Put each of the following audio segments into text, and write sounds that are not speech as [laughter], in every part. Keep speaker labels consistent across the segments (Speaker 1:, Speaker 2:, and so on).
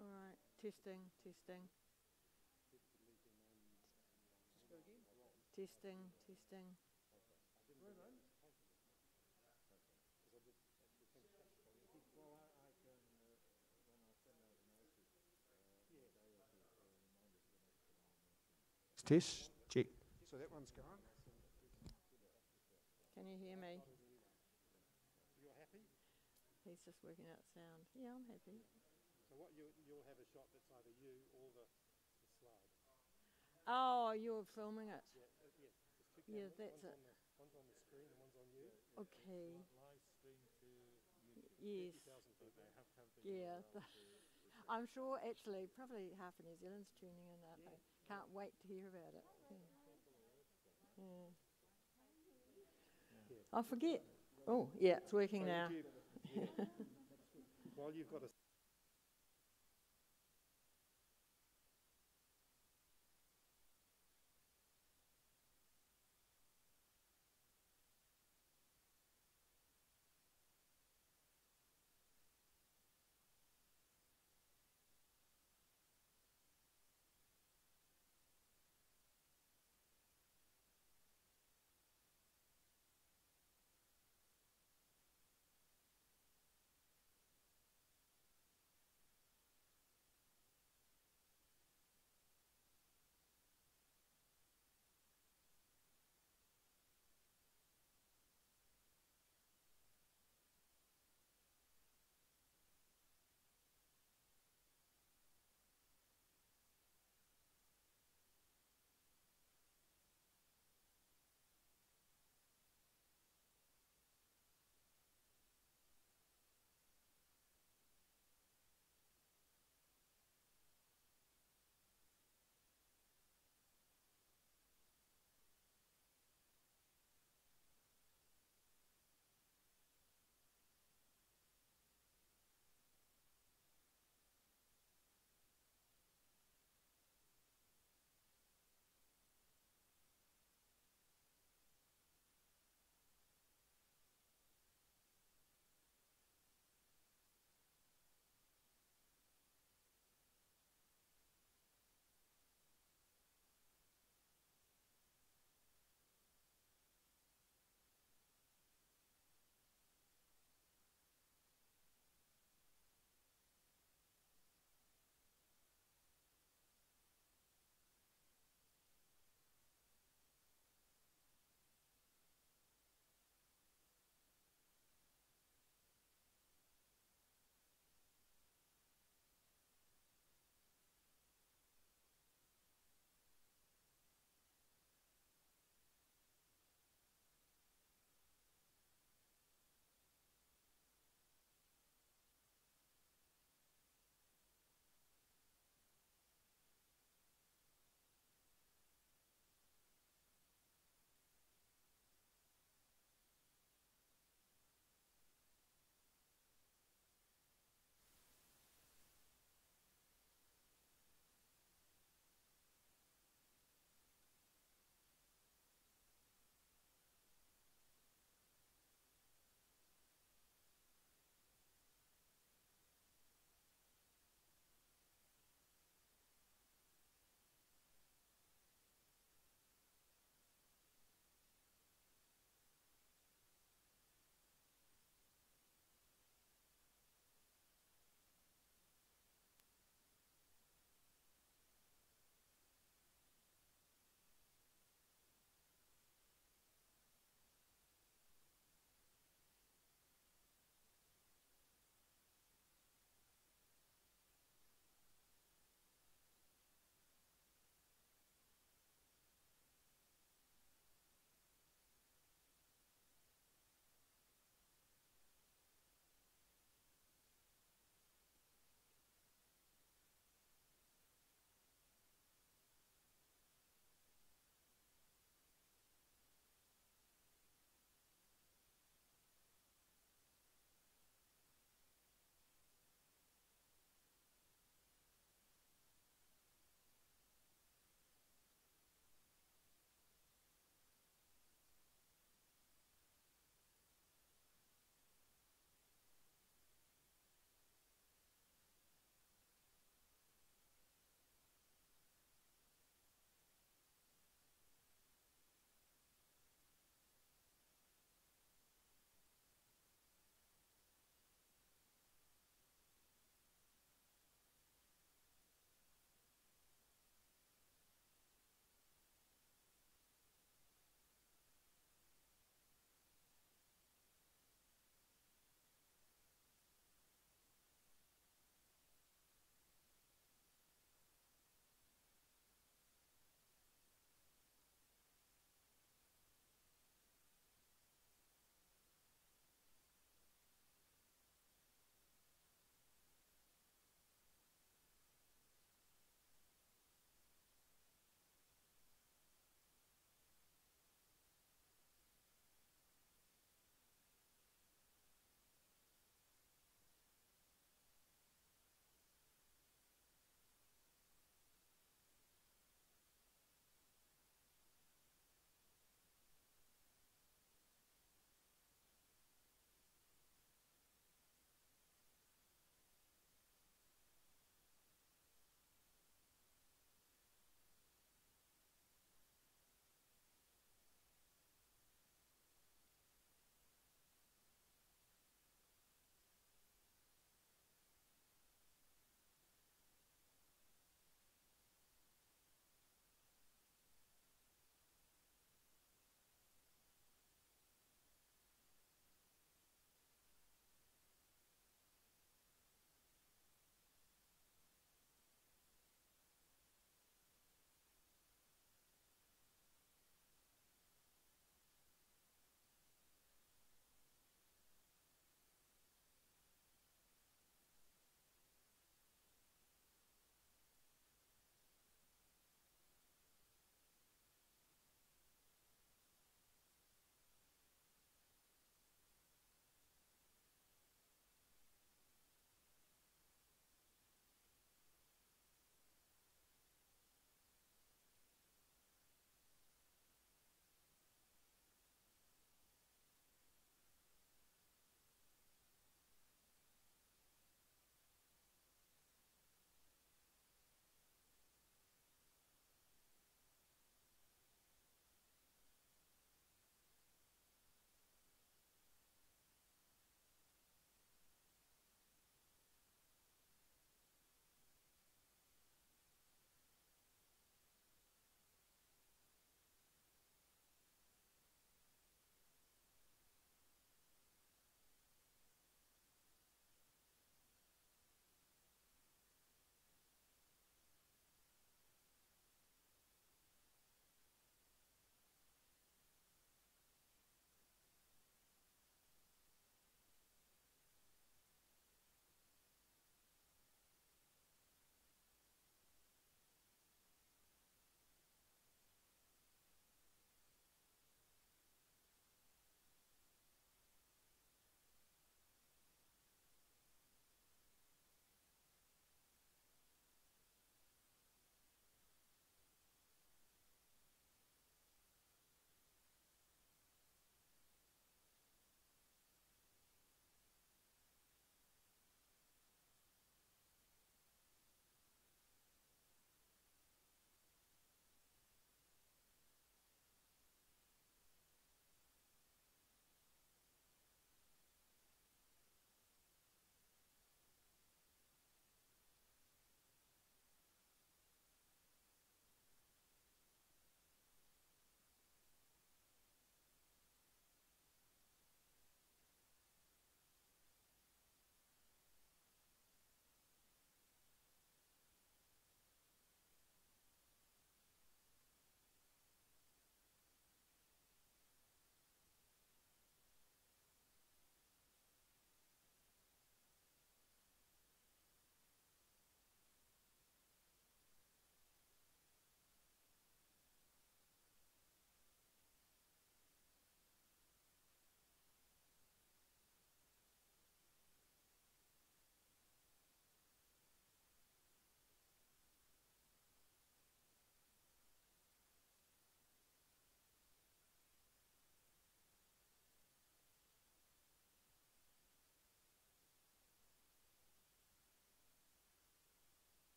Speaker 1: All right, testing, testing,
Speaker 2: Just go again.
Speaker 1: testing, testing.
Speaker 3: Test, check.
Speaker 2: So that one's gone.
Speaker 1: Can you hear me? He's just working out sound. Yeah, I'm happy.
Speaker 2: So what you, you'll have a shot that's either you or the, the slide.
Speaker 1: Oh, you're filming it.
Speaker 2: Yeah, uh, yeah.
Speaker 1: Yeah, that's
Speaker 2: one's
Speaker 1: it.
Speaker 2: On the, one's on the screen and one's on you.
Speaker 1: Okay.
Speaker 4: live stream to
Speaker 1: Yes.
Speaker 2: 50,000 people.
Speaker 4: They have company
Speaker 1: Yeah. [laughs] I'm sure actually probably half of New Zealand's tuning in, aren't they? Can't wait to hear about it. Yeah. Yeah. I forget. Oh, yeah, it's working
Speaker 2: So
Speaker 1: now. [laughs]
Speaker 2: While you've got a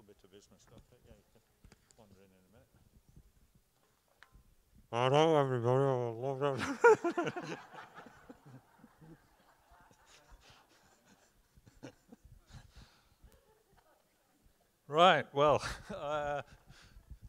Speaker 4: little bit of business stuff. Yeah, you can wander in in a minute.
Speaker 3: Hello, everybody. I love that. [laughs]
Speaker 4: Right, well, [laughs] uh,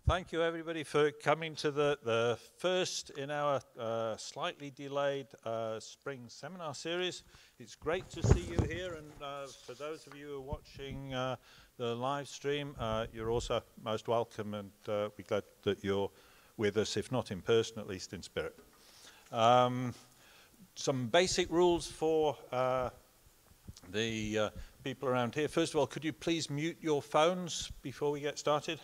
Speaker 4: thank you everybody for coming to the, the first in our uh, slightly delayed uh, spring seminar series. It's great to see you here, and uh, for those of you who are watching uh, the live stream, uh, you're also most welcome, and we're glad that you're with us, if not in person, at least in spirit. Um, some basic rules for the people around here. First of all, could you please mute your phones before we get started?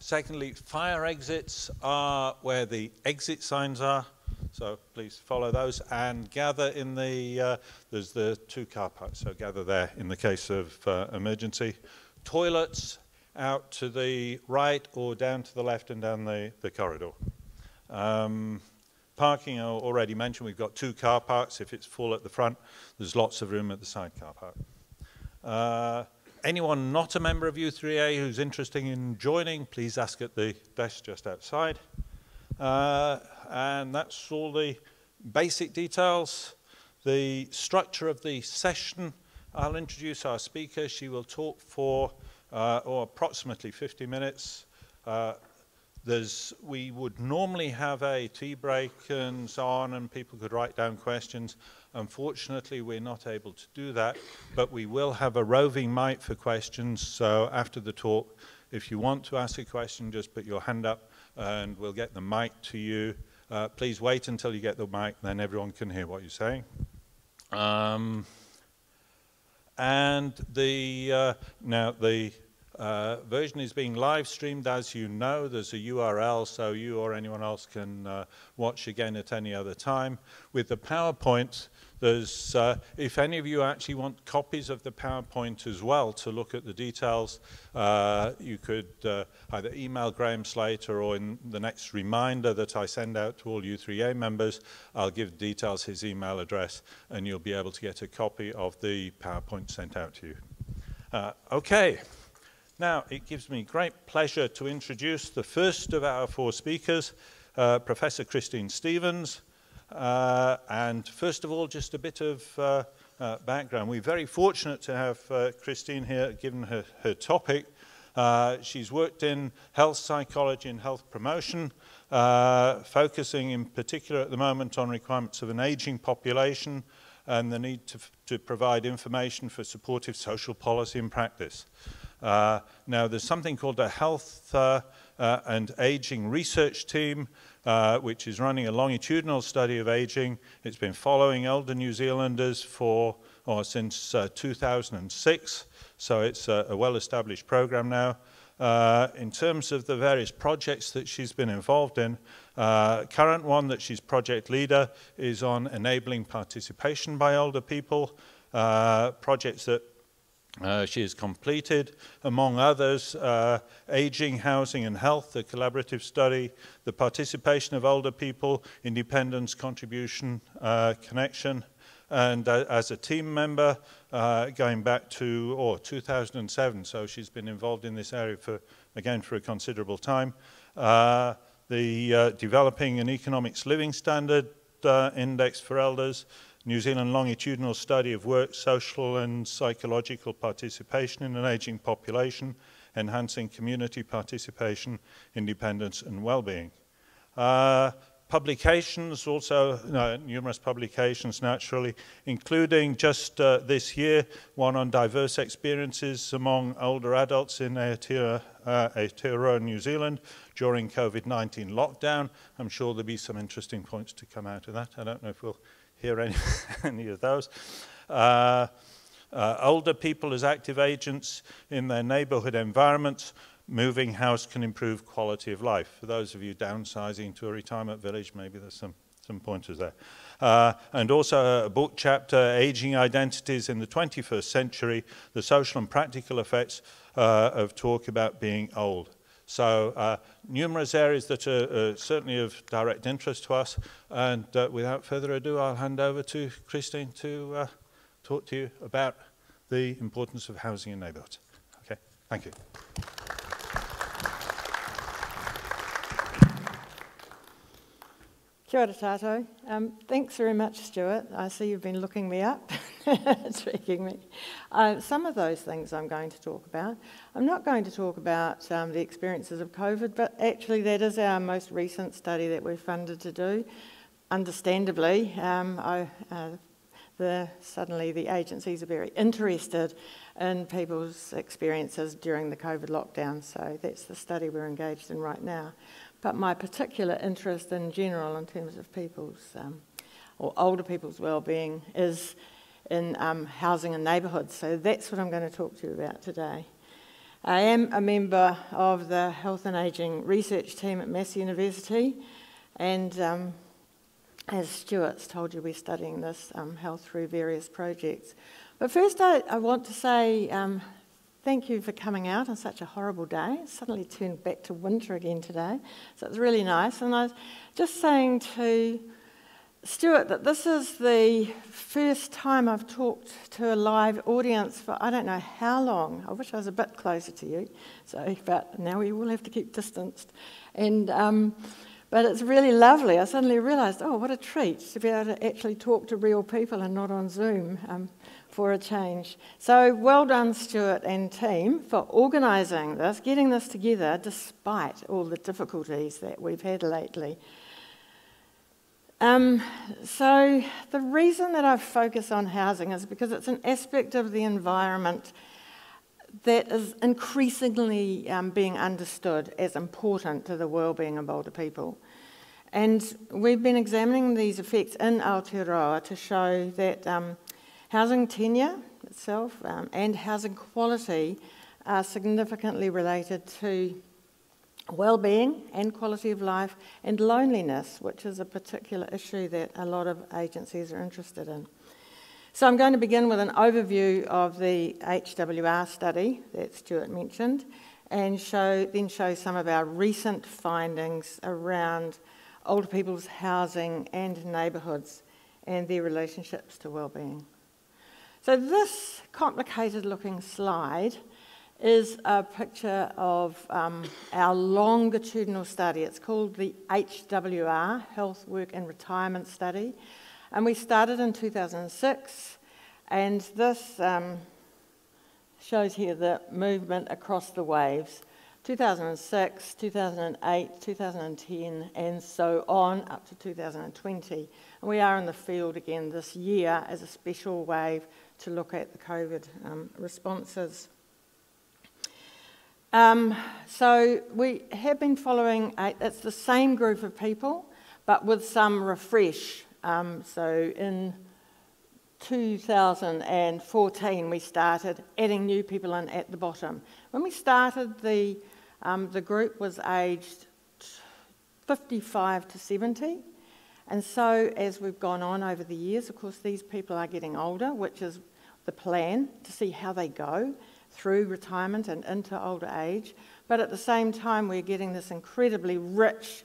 Speaker 4: Secondly, fire exits are where the exit signs are, so please follow those and gather in the, uh, there's the two car parks, so gather there in the case of uh, emergency. Toilets out to the right or down to the left and down the, the corridor. Um, parking, I already mentioned, we've got two car parks. If it's full at the front, there's lots of room at the side car park. Uh, anyone not a member of U3A who's interested in joining, please ask at the desk just outside. Uh, and that's all the basic details. The structure of the session, I'll introduce our speaker. She will talk for uh, or approximately 50 minutes. Uh, there's, we would normally have a tea break and so on, and people could write down questions. Unfortunately, we're not able to do that, but we will have a roving mic for questions. So after the talk, if you want to ask a question, just put your hand up and we'll get the mic to you. Uh, please wait until you get the mic, then everyone can hear what you're saying. Um, and the uh, now the uh, version is being live streamed, as you know. There's a URL, so you or anyone else can uh, watch again at any other time. With the PowerPoint, there's, uh, if any of you actually want copies of the PowerPoint as well to look at the details, uh, you could uh, either email Graham Slater or in the next reminder that I send out to all U3A members, I'll give details his email address and you'll be able to get a copy of the PowerPoint sent out to you. Uh, okay. Now, it gives me great pleasure to introduce the first of our four speakers, uh, Professor Christine Stephens. Uh, and first of all, just a bit of uh, uh, background. We're very fortunate to have uh, Christine here, given her, her topic. Uh, she's worked in health psychology and health promotion, uh, focusing in particular at the moment on requirements of an aging population and the need to, to provide information for supportive social policy and practice. now, there's something called a health and aging research team uh, which is running a longitudinal study of aging. It's been following elder New Zealanders for or since uh, 2006, so it's a, a well-established program now. Uh, in terms of the various projects that she's been involved in, uh, current one that she's project leader is on enabling participation by older people, uh, projects that uh, she has completed, among others, uh, Aging, Housing and Health, a collaborative study, the participation of older people, independence, contribution, uh, connection, and uh, as a team member, uh, going back to oh, 2007, so she's been involved in this area for, again, for a considerable time. Uh, the developing an economics living standard index for elders, New Zealand longitudinal study of work, social and psychological participation in an aging population, enhancing community participation, independence and well-being. Uh, publications, also no, numerous publications naturally, including just uh, this year, one on diverse experiences among older adults in Aotearoa, uh, Aotearoa New Zealand during COVID-19 lockdown. I'm sure there'll be some interesting points to come out of that. I don't know if we'll hear any, [laughs] any of those. Uh, uh, older people as active agents in their neighborhood environments, moving house can improve quality of life. For those of you downsizing to a retirement village, maybe there's some, some pointers there. Uh, and also a book chapter, Aging Identities in the 21st Century, the social and practical effects uh, of talk about being old. So uh, numerous areas that are uh, certainly of direct interest to us. And uh, without further ado, I'll hand over to Christine to uh, talk to you about the importance of housing in neighbourhoods. Okay. Thank you.
Speaker 1: Kia ora. Um, thanks very much, Stuart. I see you've been looking me up, [laughs] [laughs] tracking me. Uh, some of those things I'm going to talk about. I'm not going to talk about um, the experiences of COVID, but actually that is our most recent study that we're funded to do. Understandably, um, I, uh, the, suddenly the agencies are very interested in people's experiences during the COVID lockdown, so that's the study we're engaged in right now. But my particular interest in general, in terms of people's um, or older people's well-being, is in um, housing and neighbourhoods. So that's what I'm going to talk to you about today. I am a member of the Health and Ageing Research Team at Massey University, and um, as Stuart's told you, we're studying this um, health through various projects. But first, I, I want to say um, Thank you for coming out on such a horrible day. It suddenly turned back to winter again today, so it's really nice. And I was just saying to Stuart that this is the first time I've talked to a live audience for I don't know how long. I wish I was a bit closer to you, so but now we will have to keep distanced. And um, but it's really lovely. I suddenly realised, oh, what a treat to be able to actually talk to real people and not on Zoom. Um, for a change. So well done, Stuart and team, for organising this, getting this together despite all the difficulties that we've had lately. Um, so the reason that I focus on housing is because it's an aspect of the environment that is increasingly um, being understood as important to the well-being of older people. And we've been examining these effects in Aotearoa to show that um, Housing tenure itself um, and housing quality are significantly related to well-being and quality of life and loneliness, which is a particular issue that a lot of agencies are interested in. So I'm going to begin with an overview of the HWR study that Stuart mentioned and show, then show some of our recent findings around older people's housing and neighbourhoods and their relationships to well-being. So this complicated looking slide is a picture of um, our longitudinal study. It's called the HWR, Health, Work and Retirement Study. And we started in 2006, and this um, shows here the movement across the waves. 2006, 2008, 2010, and so on up to 2020. And we are in the field again this year as a special wave to look at the COVID um, responses. Um, so we have been following, a, it's the same group of people, but with some refresh. Um, so in 2014, we started adding new people in at the bottom. When we started, the, um, the group was aged 55 to 70. And so, as we've gone on over the years, of course, these people are getting older, which is the plan to see how they go through retirement and into older age. But at the same time, we're getting this incredibly rich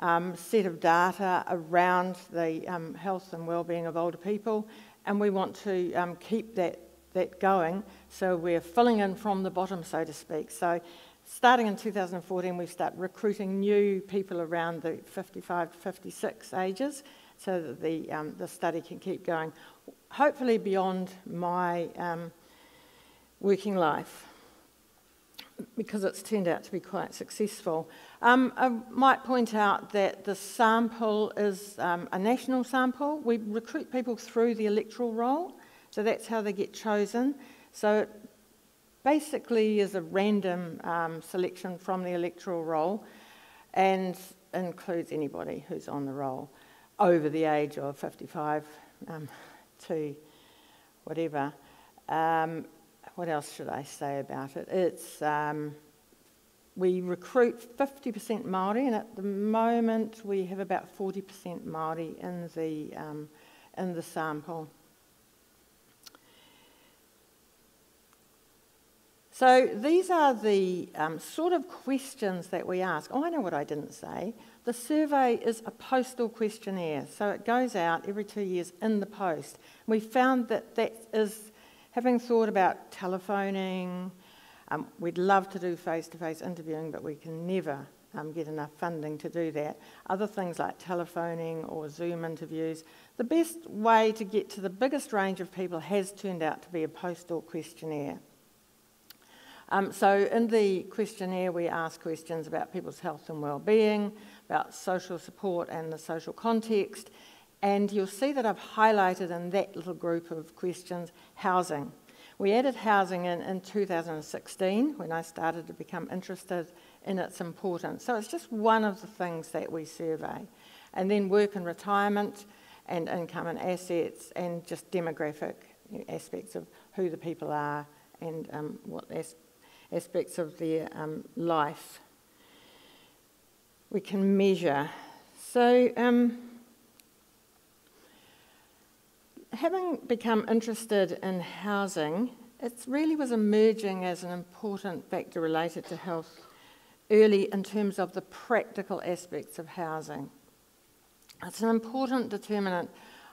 Speaker 1: um, set of data around the um, health and well-being of older people, and we want to um, keep that, that going. So we're filling in from the bottom, so to speak. So starting in 2014, we start recruiting new people around the 55 to 56 ages so that the, um, the study can keep going hopefully beyond my um, working life because it's turned out to be quite successful. Um, I might point out that the sample is um, a national sample. We recruit people through the electoral roll, so that's how they get chosen. So it basically is a random um, selection from the electoral roll and includes anybody who's on the roll over the age of 55 um, to whatever. Um, what else should I say about it? It's um, we recruit 50% Maori, and at the moment we have about 40% Maori in the um, in the sample. So these are the um, sort of questions that we ask. Oh, I know what I didn't say. The survey is a postal questionnaire, so it goes out every two years in the post. We found that that is, having thought about telephoning, Um, we'd love to do face to face interviewing, but we can never um, get enough funding to do that. Other things like telephoning or Zoom interviews. The best way to get to the biggest range of people has turned out to be a postal questionnaire. Um, so, in the questionnaire, we ask questions about people's health and well-being, about social support and the social context, and you'll see that I've highlighted in that little group of questions housing. We added housing in in 2016 when I started to become interested in its importance. So it's just one of the things that we survey. And then work and retirement and income and assets and just demographic aspects of who the people are and um, what as- aspects of their um, life we can measure. So, um, having become interested in housing, it really was emerging as an important factor related to health early in terms of the practical aspects of housing. It's an important determinant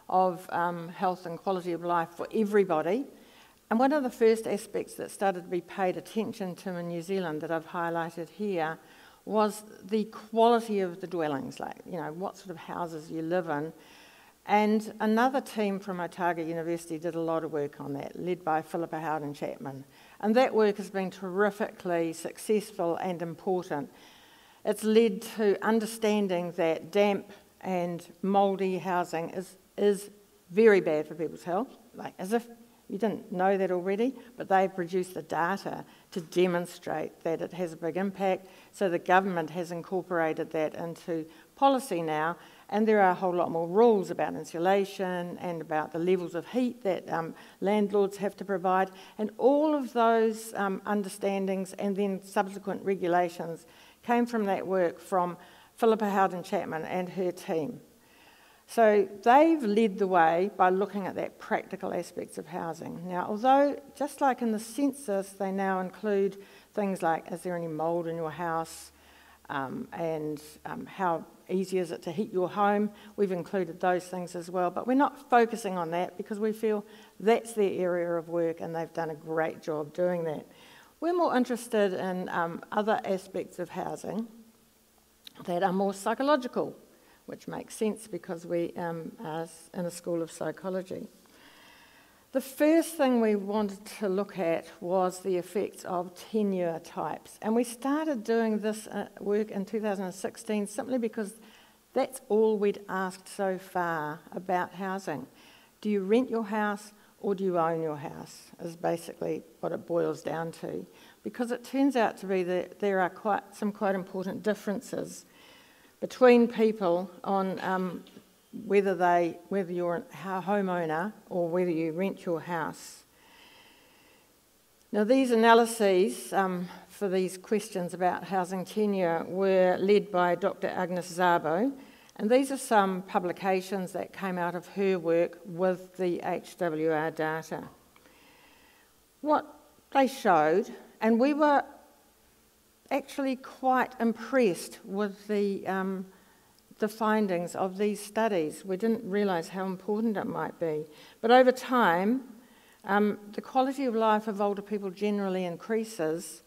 Speaker 1: of um, health and quality of life for everybody. And one of the first aspects that started to be paid attention to in New Zealand that I've highlighted here was the quality of the dwellings, like, you know, what sort of houses you live in. And another team from Otago University did a lot of work on that, led by Philippa Howden Chapman. And that work has been terrifically successful and important. It's led to understanding that damp and mouldy housing is, is very bad for people's health, like as if you didn't know that already, but they've produced the data to demonstrate that it has a big impact. So the government has incorporated that into policy now, and there are a whole lot more rules about insulation and about the levels of heat that um, landlords have to provide, and all of those um, understandings and then subsequent regulations came from that work from Philippa Howden Chapman and her team. So they've led the way by looking at that practical aspects of housing. Now, although just like in the census, they now include things like is there any mould in your house um, and um, how easy is it to heat your home, we've included those things as well. But we're not focusing on that because we feel that's their area of work and they've done a great job doing that. We're more interested in um, other aspects of housing that are more psychological which makes sense because we um, are in a school of psychology. The first thing we wanted to look at was the effects of tenure types. And we started doing this uh, work in 2016 simply because that's all we'd asked so far about housing. Do you rent your house or do you own your house? Is basically what it boils down to. Because it turns out to be that there are quite some quite important differences between people on um, whether, they, whether you're a homeowner or whether you rent your house. Now, these analyses um, for these questions about housing tenure were led by Dr. Agnes Szabo, and these are some publications that came out of her work with the HWR data. What they showed, and we were actually quite impressed with the, um, the findings of these studies. We didn't realise how important it might be. But over time, um, the quality of life of older people generally increases,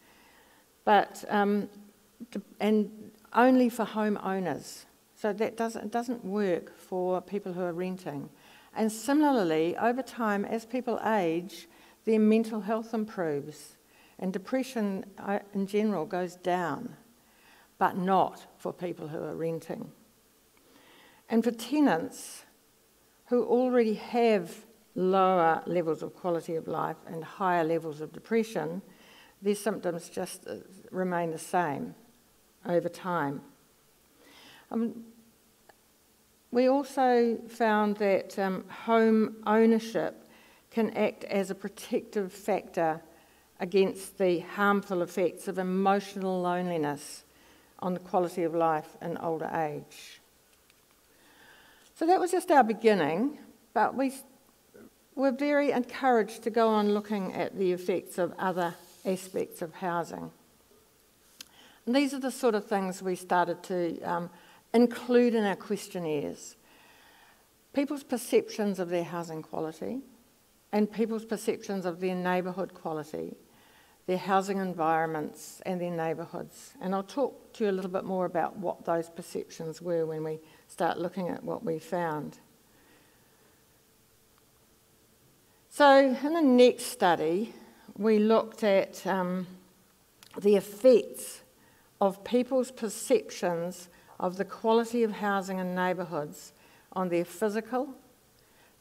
Speaker 1: but um, and only for homeowners. So that doesn't, doesn't work for people who are renting. And similarly, over time, as people age, their mental health improves. And depression uh, in general goes down, but not for people who are renting. And for tenants who already have lower levels of quality of life and higher levels of depression, their symptoms just uh, remain the same over time. Um, we also found that um, home ownership can act as a protective factor against the harmful effects of emotional loneliness on the quality of life in older age. So that was just our beginning, but we were very encouraged to go on looking at the effects of other aspects of housing. And these are the sort of things we started to um, include in our questionnaires. People's perceptions of their housing quality and people's perceptions of their neighbourhood quality their housing environments, and their neighbourhoods. And I'll talk to you a little bit more about what those perceptions were when we start looking at what we found. So, in the next study, we looked at um, the effects of people's perceptions of the quality of housing in neighbourhoods on their physical,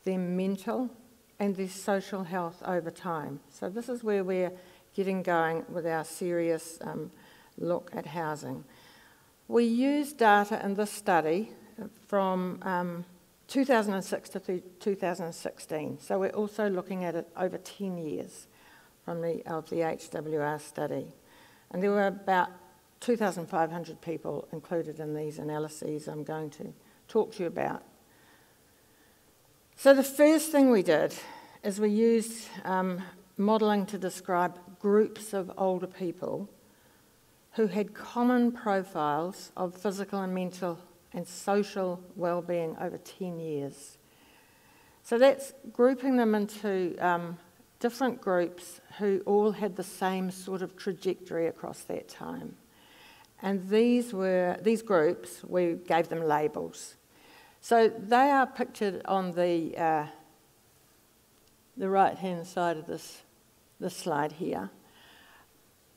Speaker 1: their mental, and their social health over time. So, this is where we're getting going with our serious um, look at housing. We used data in this study from um, 2006 to 2016, so we're also looking at it over 10 years from the, of the HWR study. And there were about 2,500 people included in these analyses I'm going to talk to you about. So, the first thing we did is we used um, modelling to describe groups of older people who had common profiles of physical and mental and social well-being over 10 years. So that's grouping them into um, different groups who all had the same sort of trajectory across that time. And these were these groups, we gave them labels. So they are pictured on the uh, the right hand side of this this slide here.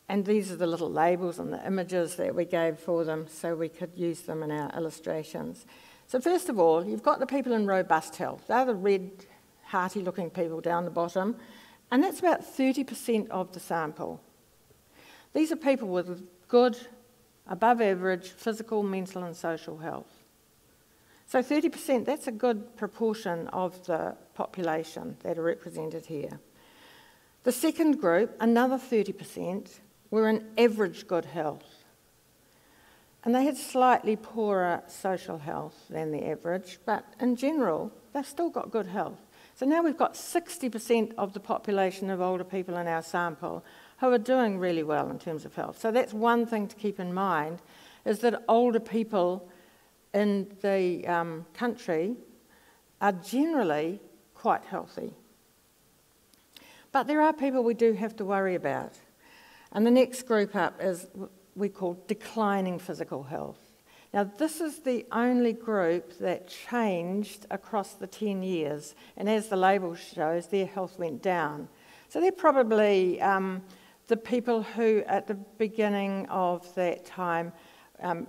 Speaker 1: And these are the little labels and the images that we gave for them so we could use them in our illustrations. So, first of all, you've got the people in robust health. They're the red, hearty looking people down the bottom, and that's about 30% of the sample. These are people with good, above average physical, mental, and social health. So, 30%, that's a good proportion of the population that are represented here. The second group, another 30%, were in average good health. And they had slightly poorer social health than the average, but in general, they've still got good health. So now we've got 60% of the population of older people in our sample who are doing really well in terms of health. So that's one thing to keep in mind, is that older people in the um, country are generally quite healthy. But there are people we do have to worry about. And the next group up is we call declining physical health. Now, this is the only group that changed across the 10 years, and as the label shows, their health went down. So they're probably um, the people who, at the beginning of that time, um,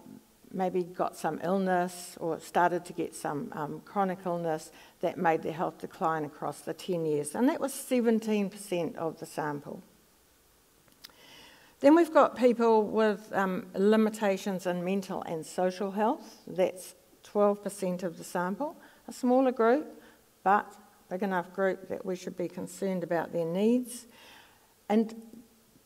Speaker 1: maybe got some illness or started to get some um, chronic illness that made their health decline across the 10 years, and that was 17% of the sample. Then we've got people with um, limitations in mental and social health. That's 12% of the sample. A smaller group, but big enough group that we should be concerned about their needs. And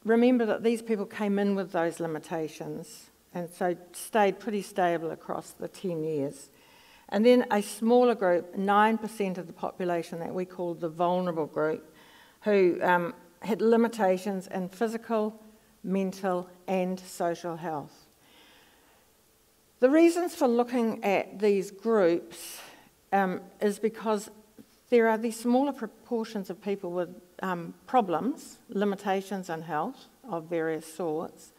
Speaker 1: remember that these people came in with those limitations and so stayed pretty stable across the 10 years. And then a smaller group, 9% of the population that we call the vulnerable group, who um, had limitations in physical, mental, and social health. The reasons for looking at these groups um, is because there are these smaller proportions of people with um, problems, limitations in health of various sorts.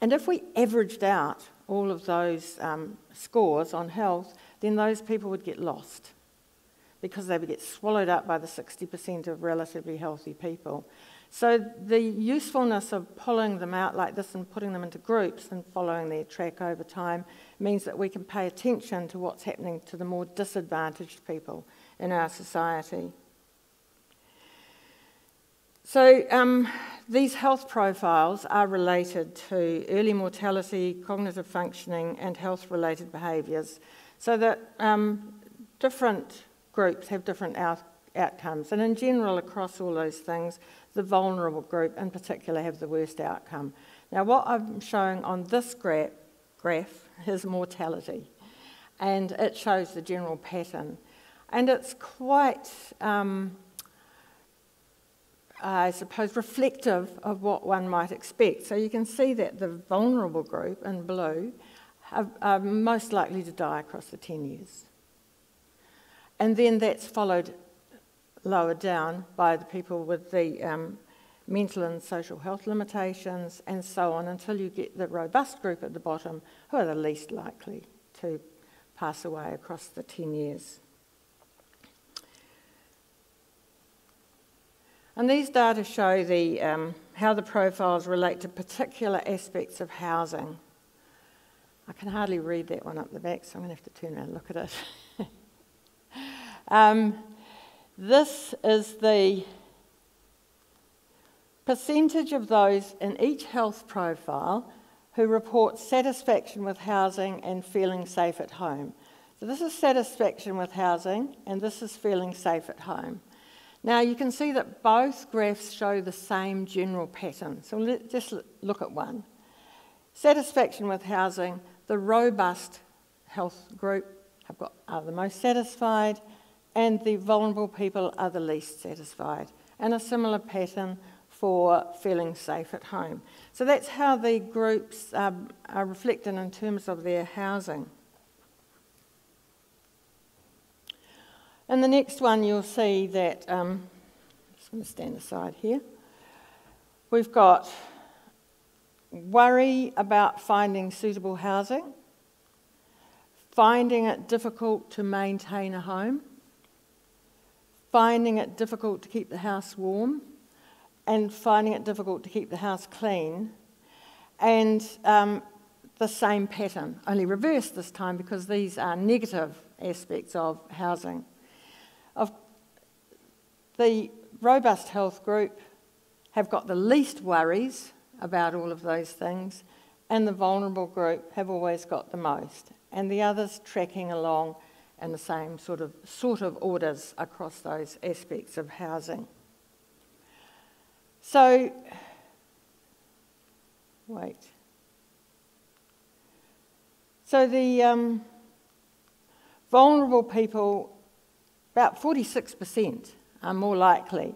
Speaker 1: And if we averaged out all of those um, scores on health, then those people would get lost because they would get swallowed up by the 60% of relatively healthy people. So the usefulness of pulling them out like this and putting them into groups and following their track over time means that we can pay attention to what's happening to the more disadvantaged people in our society. So um, these health profiles are related to early mortality, cognitive functioning, and health-related behaviours, so that um, different groups have different out- outcomes. And in general, across all those things, the vulnerable group in particular have the worst outcome. Now, what I'm showing on this graph, graph is mortality, and it shows the general pattern. And it's quite, um, I suppose, reflective of what one might expect. So you can see that the vulnerable group in blue are, are most likely to die across the 10 years. And then that's followed lower down by the people with the um, mental and social health limitations, and so on, until you get the robust group at the bottom, who are the least likely to pass away across the 10 years. And these data show the, um, how the profiles relate to particular aspects of housing. I can hardly read that one up the back, so I'm going to have to turn around and look at it. [laughs] um, this is the percentage of those in each health profile who report satisfaction with housing and feeling safe at home. So, this is satisfaction with housing, and this is feeling safe at home. Now, you can see that both graphs show the same general pattern. So, let's just look at one. Satisfaction with housing, the robust health group have got, are the most satisfied, and the vulnerable people are the least satisfied. And a similar pattern for feeling safe at home. So that's how the groups um, are reflected in terms of their housing. In the next one, you'll see that, um, I'm just going to stand aside here. We've got worry about finding suitable housing, finding it difficult to maintain a home, finding it difficult to keep the house warm, and finding it difficult to keep the house clean, and um, the same pattern, only reversed this time because these are negative aspects of housing. Of the robust health group have got the least worries about all of those things, and the vulnerable group have always got the most, and the others tracking along in the same sort of sort of orders across those aspects of housing. So, wait. So the um, vulnerable people, about 46%, are more likely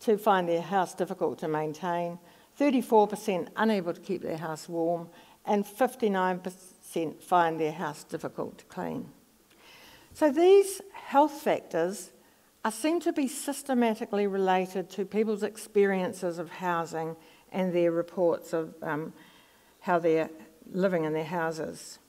Speaker 1: to find their house difficult to maintain, 34% unable to keep their house warm, and 59% find their house difficult to clean. So these health factors are seen to be systematically related to people's experiences of housing and their reports of um, how they're living in their houses.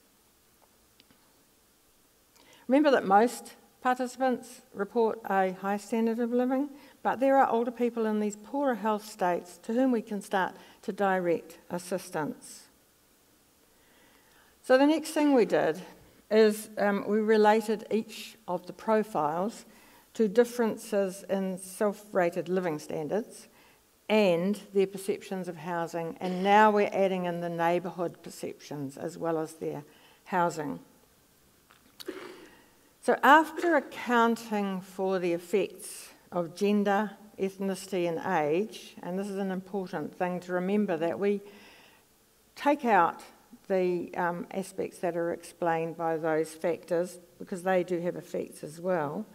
Speaker 1: Remember that most participants report a high standard of living, but there are older people in these poorer health states to whom we can start to direct assistance. So the next thing we did is um, we related each of the profiles to differences in self rated living standards and their perceptions of housing, and now we're adding in the neighbourhood perceptions as well as their housing. So, after accounting for the effects of gender, ethnicity, and age, and this is an important thing to remember that we take out the um, aspects that are explained by those factors because they do have effects as well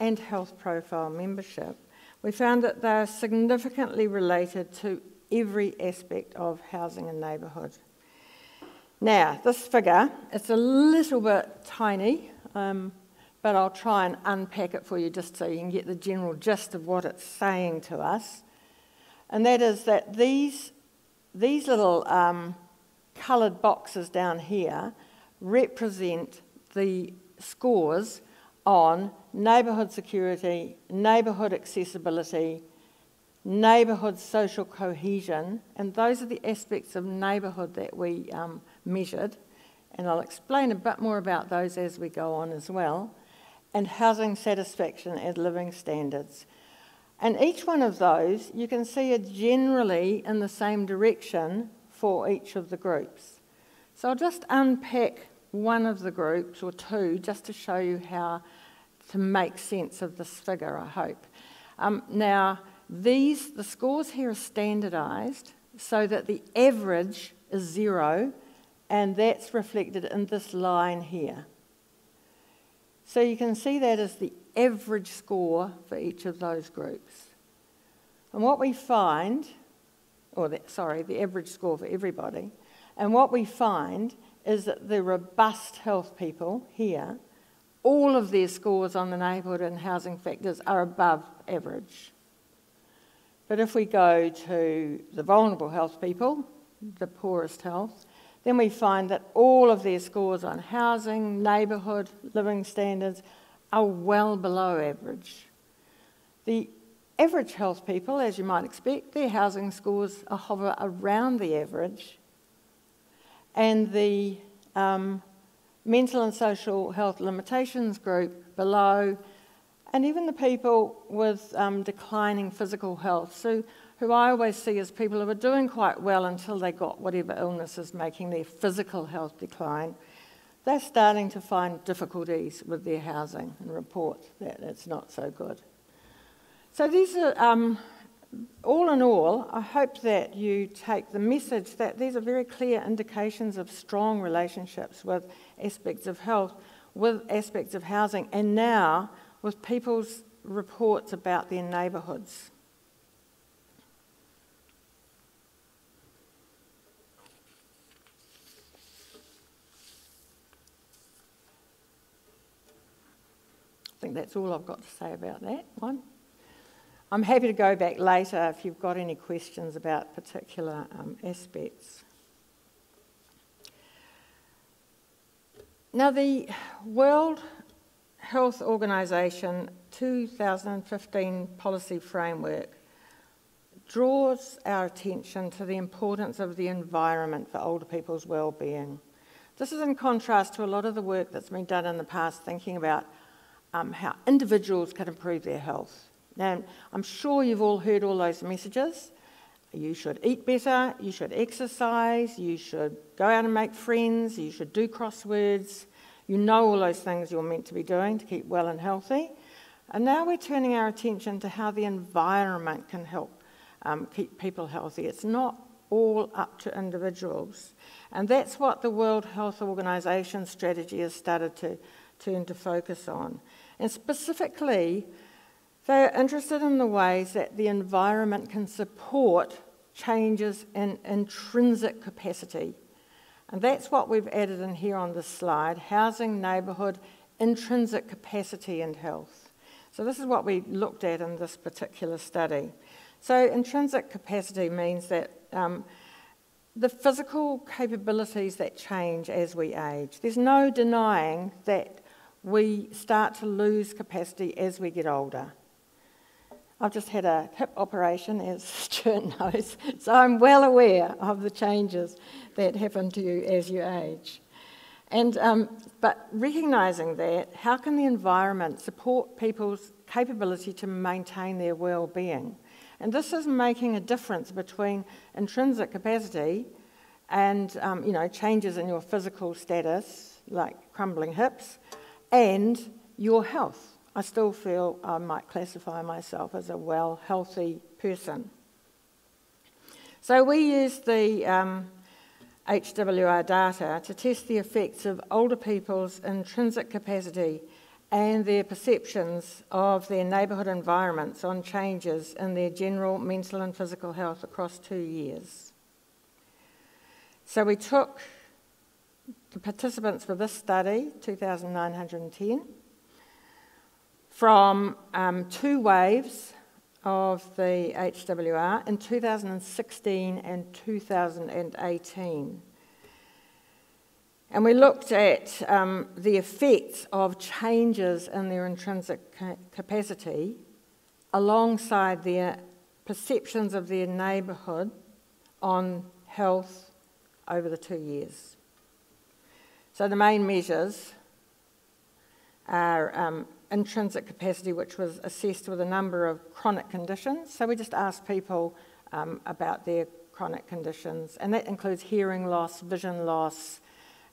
Speaker 1: and health profile membership, we found that they're significantly related to every aspect of housing and neighbourhood. Now, this figure, it's a little bit tiny, um, but I'll try and unpack it for you just so you can get the general gist of what it's saying to us. And that is that these, these little um, coloured boxes down here represent the scores on neighbourhood security, neighbourhood accessibility, neighbourhood social cohesion, and those are the aspects of neighbourhood that we um, measured. And I'll explain a bit more about those as we go on as well. And housing satisfaction and living standards. And each one of those you can see are generally in the same direction for each of the groups. So I'll just unpack one of the groups or two just to show you how to make sense of this figure, I hope. Um, now, these, the scores here are standardised so that the average is zero, and that's reflected in this line here. So you can see that as the average score for each of those groups. And what we find, or the, sorry, the average score for everybody, and what we find is that the robust health people here, all of their scores on the neighbourhood and housing factors are above average. But if we go to the vulnerable health people, the poorest health, then we find that all of their scores on housing, neighbourhood, living standards are well below average. The average health people, as you might expect, their housing scores hover around the average, and the um, mental and social health limitations group below, and even the people with um, declining physical health. So who I always see as people who are doing quite well until they got whatever illness is making their physical health decline. They're starting to find difficulties with their housing and report that it's not so good. So these are, um, all in all, I hope that you take the message that these are very clear indications of strong relationships with aspects of health, with aspects of housing, and now with people's reports about their neighbourhoods. I think that's all I've got to say about that one. I'm happy to go back later if you've got any questions about particular um, aspects. Now, the World Health Organization 2015 policy framework draws our attention to the importance of the environment for older people's well-being. This is in contrast to a lot of the work that's been done in the past thinking about um, how individuals can improve their health. Now, I'm sure you've all heard all those messages. You should eat better, you should exercise, you should go out and make friends, you should do crosswords. You know all those things you're meant to be doing to keep well and healthy. And now we're turning our attention to how the environment can help um, keep people healthy. It's not all up to individuals. And that's what the World Health Organization strategy has started to turn to focus on. And specifically, they are interested in the ways that the environment can support changes in intrinsic capacity. And that's what we've added in here on this slide housing, neighbourhood, intrinsic capacity and health. So, this is what we looked at in this particular study. So, intrinsic capacity means that um, the physical capabilities that change as we age. There's no denying that we start to lose capacity as we get older. I've just had a hip operation, as [laughs] Stuart knows, so I'm well aware of the changes that happen to you as you age. And, um, but recognising that, how can the environment support people's capability to maintain their well-being? And this is making a difference between intrinsic capacity and um, you know changes in your physical status, like crumbling hips, and your health. I still feel I might classify myself as a well, healthy person. So we used the um, HWR data to test the effects of older people's intrinsic capacity and their perceptions of their neighbourhood environments on changes in their general mental and physical health across two years. So we took the participants for this study, 2,910, from um, two waves of the HWR in 2016 and 2018. And we looked at um, the effects of changes in their intrinsic ca- capacity alongside their perceptions of their neighbourhood on health over the two years. So the main measures are um, intrinsic capacity, which was assessed with a number of chronic conditions. So we just asked people um, about their chronic conditions, and that includes hearing loss, vision loss,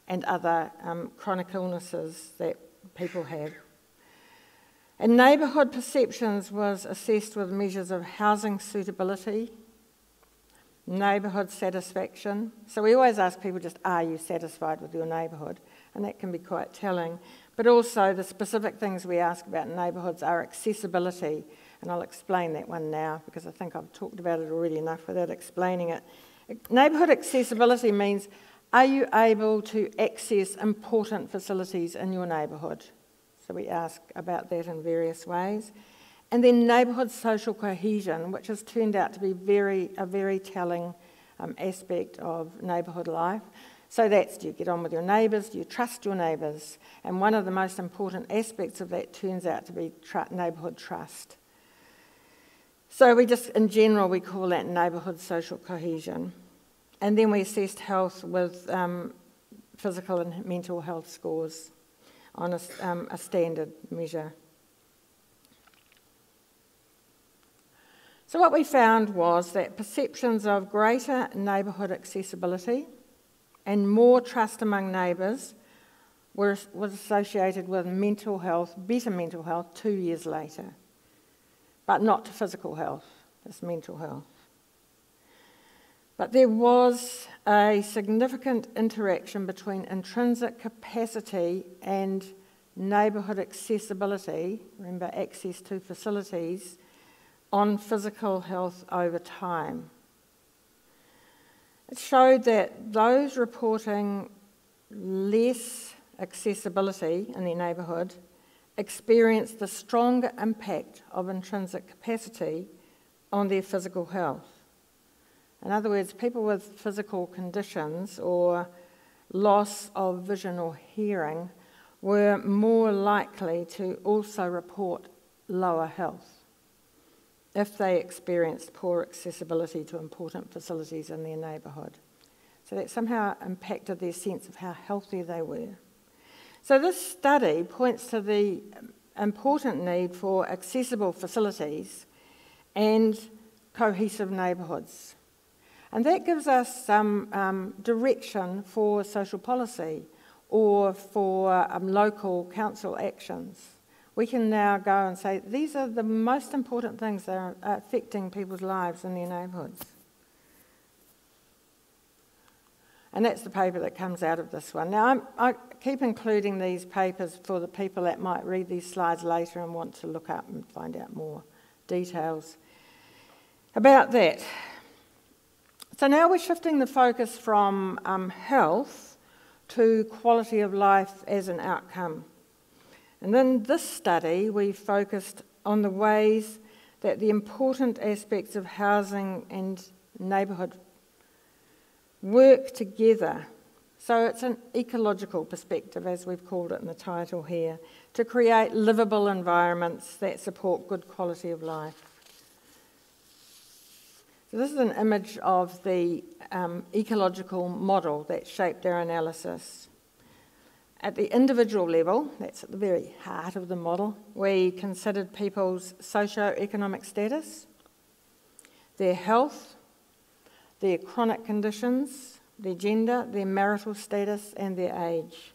Speaker 1: and other um, chronic illnesses that people have. And neighbourhood perceptions was assessed with measures of housing suitability, neighbourhood satisfaction. So we always ask people just, are you satisfied with your neighbourhood? And that can be quite telling. But also the specific things we ask about neighbourhoods are accessibility. And I'll explain that one now because I think I've talked about it already enough without explaining it. Neighbourhood accessibility means are you able to access important facilities in your neighbourhood? So we ask about that in various ways. And then neighbourhood social cohesion, which has turned out to be very, a very telling um, aspect of neighbourhood life. So that's do you get on with your neighbours, do you trust your neighbours? And one of the most important aspects of that turns out to be tr- neighbourhood trust. So we just, in general, we call that neighbourhood social cohesion. And then we assessed health with um, physical and mental health scores on a, um, a standard measure. So, what we found was that perceptions of greater neighbourhood accessibility and more trust among neighbours were, was associated with mental health, better mental health, two years later, but not to physical health, it's mental health. But there was a significant interaction between intrinsic capacity and neighbourhood accessibility, remember, access to facilities, on physical health over time. It showed that those reporting less accessibility in their neighbourhood experienced the stronger impact of intrinsic capacity on their physical health. In other words, people with physical conditions or loss of vision or hearing were more likely to also report lower health if they experienced poor accessibility to important facilities in their neighbourhood. So that somehow impacted their sense of how healthy they were. So this study points to the important need for accessible facilities and cohesive neighbourhoods. And that gives us some um, direction for social policy or for um, local council actions we can now go and say these are the most important things that are affecting people's lives in their neighbourhoods. And that's the paper that comes out of this one. Now, I'm, i keep including these papers for the people that might read these slides later and want to look up and find out more details about that. So now we're shifting the focus from um, health to quality of life as an outcome. And in this study, we focused on the ways that the important aspects of housing and neighbourhood work together. So it's an ecological perspective, as we've called it in the title here, to create livable environments that support good quality of life. So this is an image of the um, ecological model that shaped our analysis. At the individual level, that's at the very heart of the model, we considered people's socio-economic status, their health, their chronic conditions, their gender, their marital status, and their age.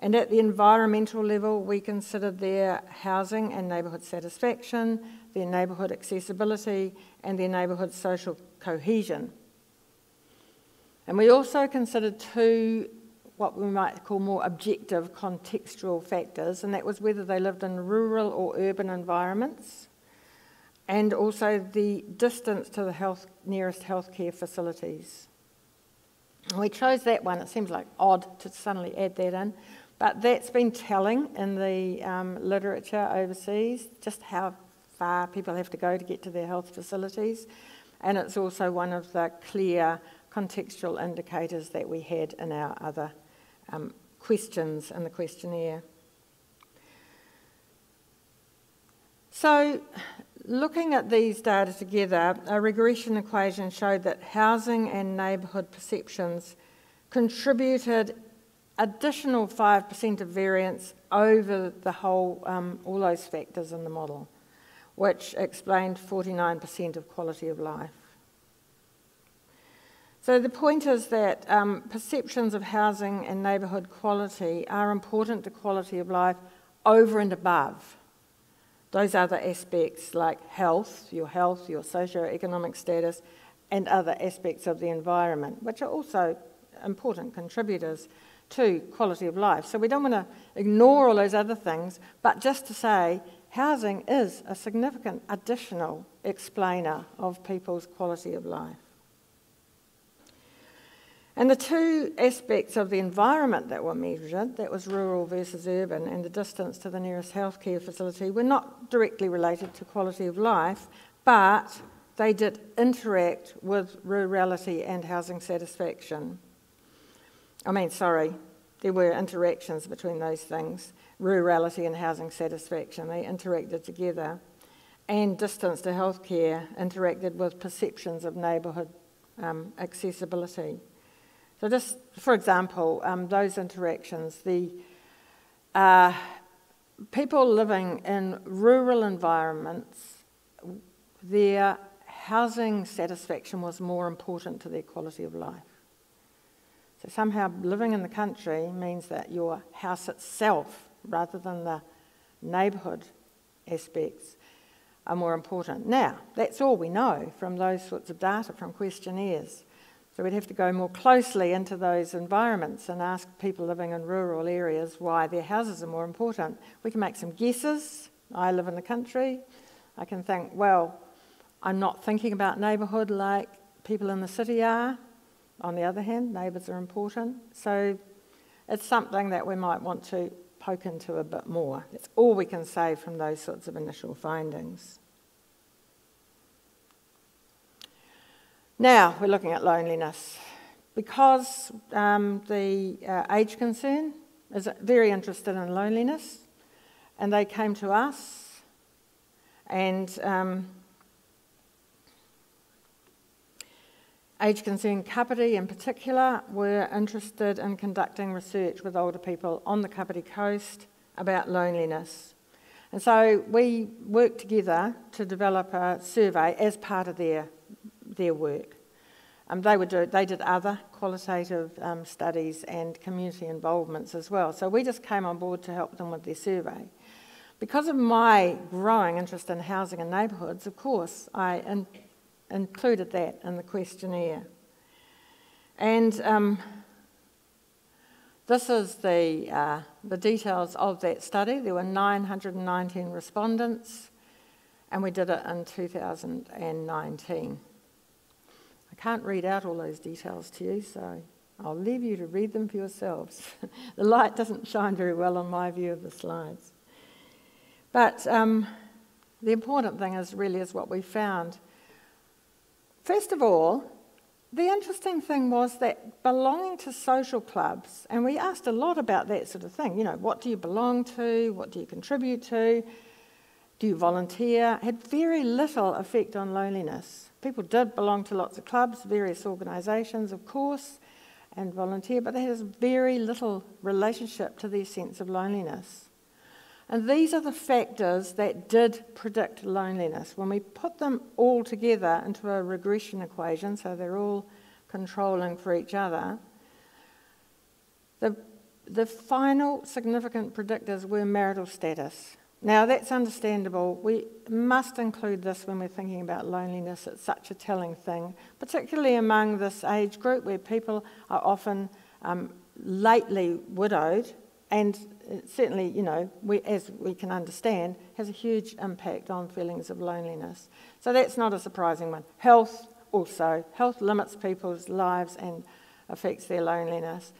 Speaker 1: And at the environmental level, we considered their housing and neighbourhood satisfaction, their neighbourhood accessibility, and their neighbourhood social cohesion. And we also considered two what we might call more objective contextual factors, and that was whether they lived in rural or urban environments, and also the distance to the health, nearest healthcare facilities. we chose that one. It seems like odd to suddenly add that in, but that's been telling in the um, literature overseas, just how far people have to go to get to their health facilities. And it's also one of the clear contextual indicators that we had in our other um, questions in the questionnaire. So, looking at these data together, a regression equation showed that housing and neighbourhood perceptions contributed additional 5% of variance over the whole, um, all those factors in the model, which explained 49% of quality of life. So the point is that um, perceptions of housing and neighbourhood quality are important to quality of life over and above those other aspects like health, your health, your socio-economic status, and other aspects of the environment, which are also important contributors to quality of life. So we don't want to ignore all those other things, but just to say housing is a significant additional explainer of people's quality of life. And the two aspects of the environment that were measured, that was rural versus urban, and the distance to the nearest healthcare facility, were not directly related to quality of life, but they did interact with rurality and housing satisfaction. I mean, sorry, there were interactions between those things rurality and housing satisfaction. They interacted together. And distance to healthcare interacted with perceptions of neighbourhood um, accessibility. So, just for example, um, those interactions, the uh, people living in rural environments, their housing satisfaction was more important to their quality of life. So, somehow living in the country means that your house itself, rather than the neighbourhood aspects, are more important. Now, that's all we know from those sorts of data from questionnaires. So we'd have to go more closely into those environments and ask people living in rural areas why their houses are more important. We can make some guesses. I live in the country. I can think, well, I'm not thinking about neighbourhood like people in the city are. On the other hand, neighbours are important. So it's something that we might want to poke into a bit more. That's all we can say from those sorts of initial findings. Now we're looking at loneliness. Because um, the uh, age concern is very interested in loneliness, and they came to us, and um, Age Concern Kapiti in particular were interested in conducting research with older people on the Kapiti coast about loneliness. And so we worked together to develop a survey as part of their their work. Um, they, do, they did other qualitative um, studies and community involvements as well. So we just came on board to help them with their survey. Because of my growing interest in housing and neighbourhoods, of course, I in, included that in the questionnaire. And um, this is the, uh, the details of that study. There were 919 respondents, and we did it in 2019 can't read out all those details to you, so I'll leave you to read them for yourselves. [laughs] the light doesn't shine very well on my view of the slides. But um, the important thing is really is what we found. First of all, the interesting thing was that belonging to social clubs, and we asked a lot about that sort of thing. You know, what do you belong to? What do you contribute to? Do you volunteer? Had very little effect on loneliness. People did belong to lots of clubs, various organisations, of course, and volunteer, but that has very little relationship to their sense of loneliness. And these are the factors that did predict loneliness. When we put them all together into a regression equation, so they're all controlling for each other, the, the final significant predictors were marital status. Now, that's understandable. We must include this when we're thinking about loneliness. It's such a telling thing, particularly among this age group where people are often um, lately widowed, and certainly, you know, we, as we can understand, has a huge impact on feelings of loneliness. So that's not a surprising one. Health also. Health limits people's lives and affects their loneliness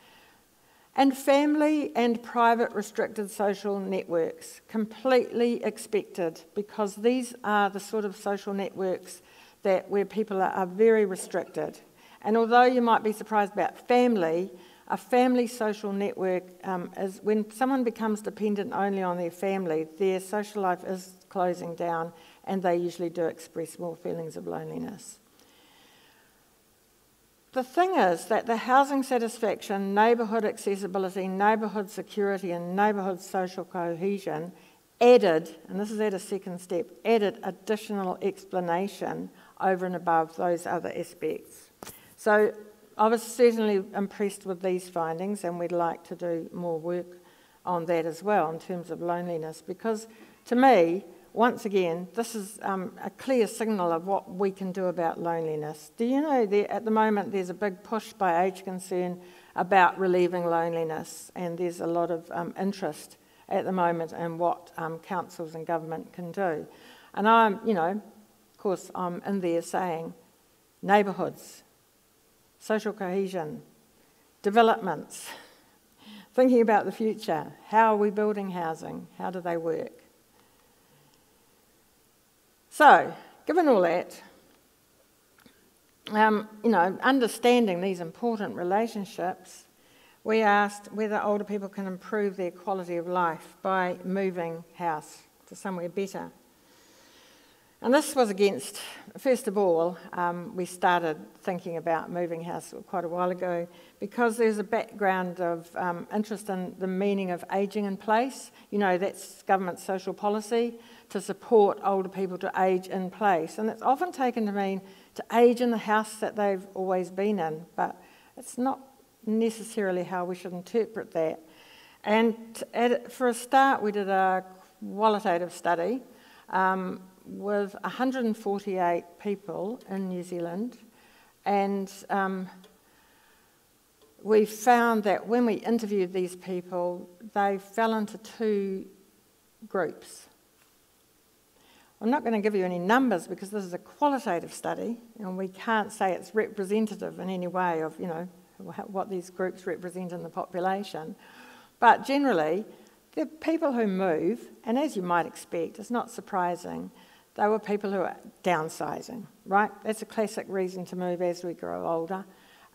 Speaker 1: and family and private restricted social networks, completely expected because these are the sort of social networks that where people are, are very restricted. And although you might be surprised about family, a family social network um, is when someone becomes dependent only on their family, their social life is closing down and they usually do express more feelings of loneliness. The thing is that the housing satisfaction, neighbourhood accessibility, neighbourhood security, and neighbourhood social cohesion added, and this is at a second step, added additional explanation over and above those other aspects. So I was certainly impressed with these findings, and we'd like to do more work on that as well in terms of loneliness, because to me, once again, this is um, a clear signal of what we can do about loneliness. Do you know that at the moment there's a big push by Age Concern about relieving loneliness, and there's a lot of um, interest at the moment in what um, councils and government can do. And I'm, you know, of course, I'm in there saying neighbourhoods, social cohesion, developments, [laughs] thinking about the future. How are we building housing? How do they work? So, given all that, um, you know, understanding these important relationships, we asked whether older people can improve their quality of life by moving house to somewhere better. And this was against, first of all, um, we started thinking about moving house quite a while ago because there's a background of um, interest in the meaning of ageing in place. You know, that's government social policy to support older people to age in place. And it's often taken to mean to age in the house that they've always been in, but it's not necessarily how we should interpret that. And for a start, we did a qualitative study. Um, with 148 people in New Zealand, and um, we found that when we interviewed these people, they fell into two groups. I'm not going to give you any numbers because this is a qualitative study, and we can't say it's representative in any way of you know what these groups represent in the population. But generally, the people who move, and as you might expect, it's not surprising they were people who are downsizing, right? That's a classic reason to move as we grow older.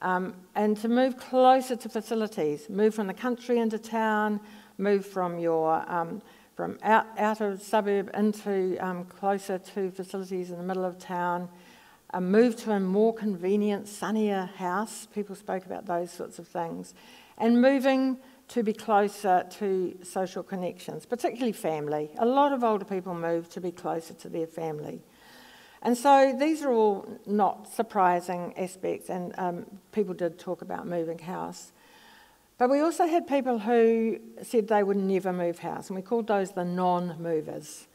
Speaker 1: Um, and to move closer to facilities, move from the country into town, move from your um, from out, out of suburb into um, closer to facilities in the middle of town, uh, move to a more convenient, sunnier house. People spoke about those sorts of things. And moving to be closer to social connections, particularly family. A lot of older people move to be closer to their family. And so these are all not surprising aspects, and um, people did talk about moving house. But we also had people who said they would never move house, and we called those the non movers.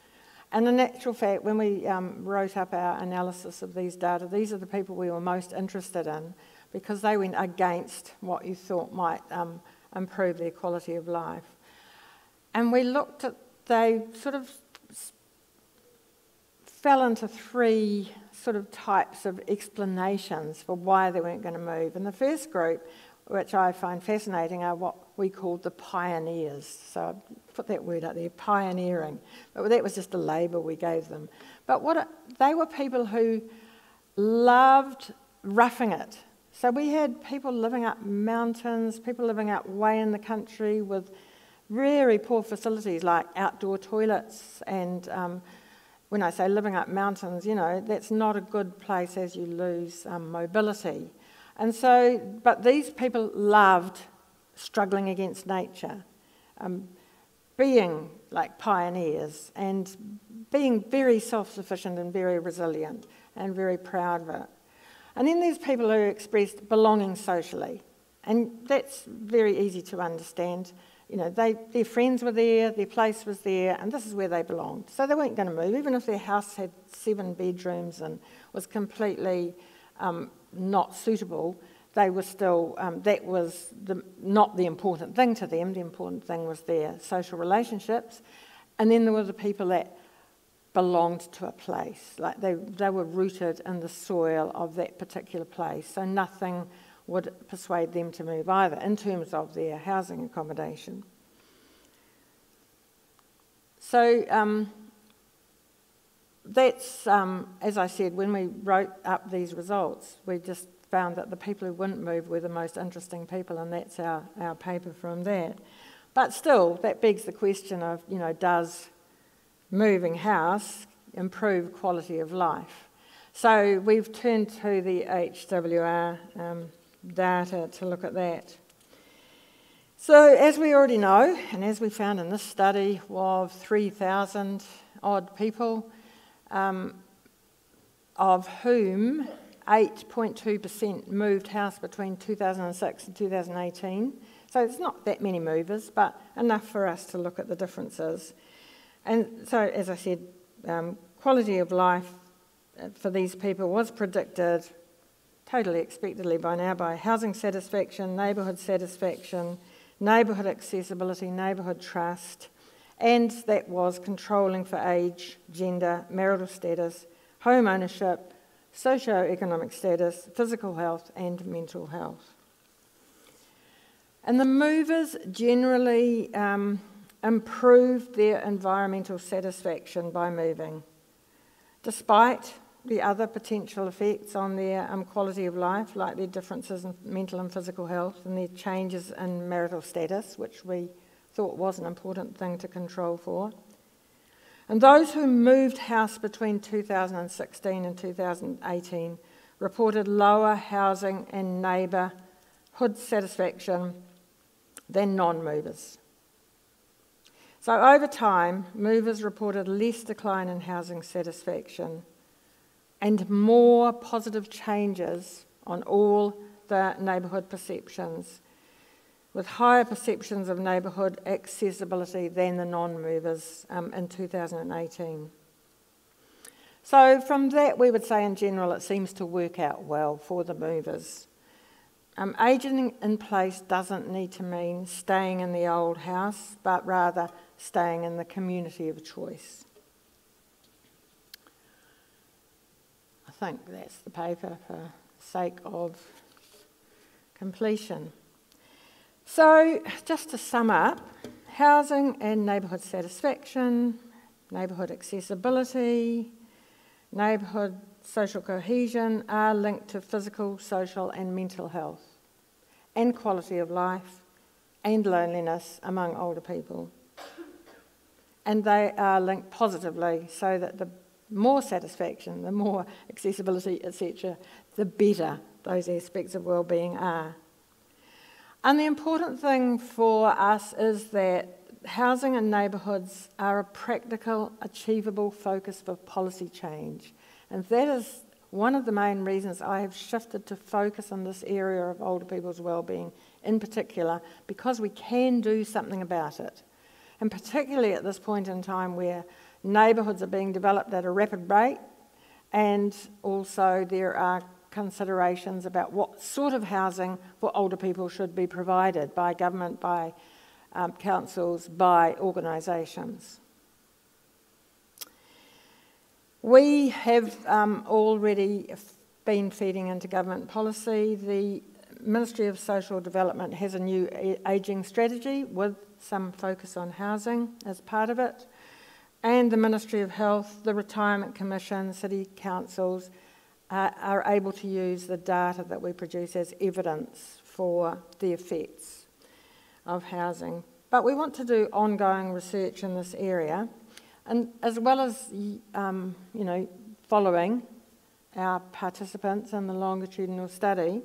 Speaker 1: And in actual fact, when we um, wrote up our analysis of these data, these are the people we were most interested in because they went against what you thought might um, improve their quality of life. And we looked at, they sort of fell into three sort of types of explanations for why they weren't going to move. And the first group, which I find fascinating, are what we called the pioneers. So I put that word out there, pioneering. But that was just a label we gave them. But what they were people who loved roughing it. So we had people living up mountains, people living out way in the country with very poor facilities like outdoor toilets. And um, when I say living up mountains, you know, that's not a good place as you lose um, mobility. And so, but these people loved struggling against nature, um, being like pioneers, and being very self sufficient and very resilient and very proud of it. And then there's people who expressed belonging socially. And that's very easy to understand. You know, they, their friends were there, their place was there, and this is where they belonged. So they weren't going to move, even if their house had seven bedrooms and was completely um, not suitable. They were still, um, that was the, not the important thing to them. The important thing was their social relationships. And then there were the people that belonged to a place. Like they, they were rooted in the soil of that particular place. So nothing would persuade them to move either in terms of their housing accommodation. So um, that's, um, as I said, when we wrote up these results, we just found that the people who wouldn't move were the most interesting people, and that's our, our paper from that. But still, that begs the question of, you know, does moving house improve quality of life. So we've turned to the HWR um, data to look at that. So, as we already know, and as we found in this study of 3,000 odd people, um, of whom 8.2% moved house between 2006 and 2018. So, it's not that many movers, but enough for us to look at the differences. And so, as I said, um, quality of life uh, for these people was predicted totally expectedly by now by housing satisfaction, neighbourhood satisfaction, neighbourhood accessibility, neighbourhood trust, and that was controlling for age, gender, marital status, home ownership, socio-economic status, physical health, and mental health. And the movers generally um, improved their environmental satisfaction by moving, despite the other potential effects on their um, quality of life, like their differences in mental and physical health and their changes in marital status, which we thought was an important thing to control for. And those who moved house between 2016 and 2018 reported lower housing and neighbourhood satisfaction than non movers. So, over time, movers reported less decline in housing satisfaction and more positive changes on all the neighbourhood perceptions, with higher perceptions of neighbourhood accessibility than the non movers um, in 2018. So, from that, we would say in general it seems to work out well for the movers. Um, aging in place doesn't need to mean staying in the old house, but rather staying in the community of choice. I think that's the paper for sake of completion. So, just to sum up, housing and neighbourhood satisfaction, neighbourhood accessibility, neighbourhood social cohesion are linked to physical, social, and mental health and quality of life and loneliness among older people. And they are linked positively so that the more satisfaction, the more [laughs] accessibility, etc., the better those aspects of well-being are. And the important thing for us is that housing and neighbourhoods are a practical, achievable focus for policy change. And that is one of the main reasons I have shifted to focus on this area of older people's well-being in particular, because we can do something about it. And particularly at this point in time where neighbourhoods are being developed at a rapid rate, and also there are considerations about what sort of housing for older people should be provided by government, by um, councils, by organisations. We have um, already been feeding into government policy. The Ministry of Social Development has a new ageing strategy with some focus on housing as part of it. And the Ministry of Health, the Retirement Commission, city councils uh, are able to use the data that we produce as evidence for the effects of housing. But we want to do ongoing research in this area and as well as, um, you know, following our participants in the longitudinal study,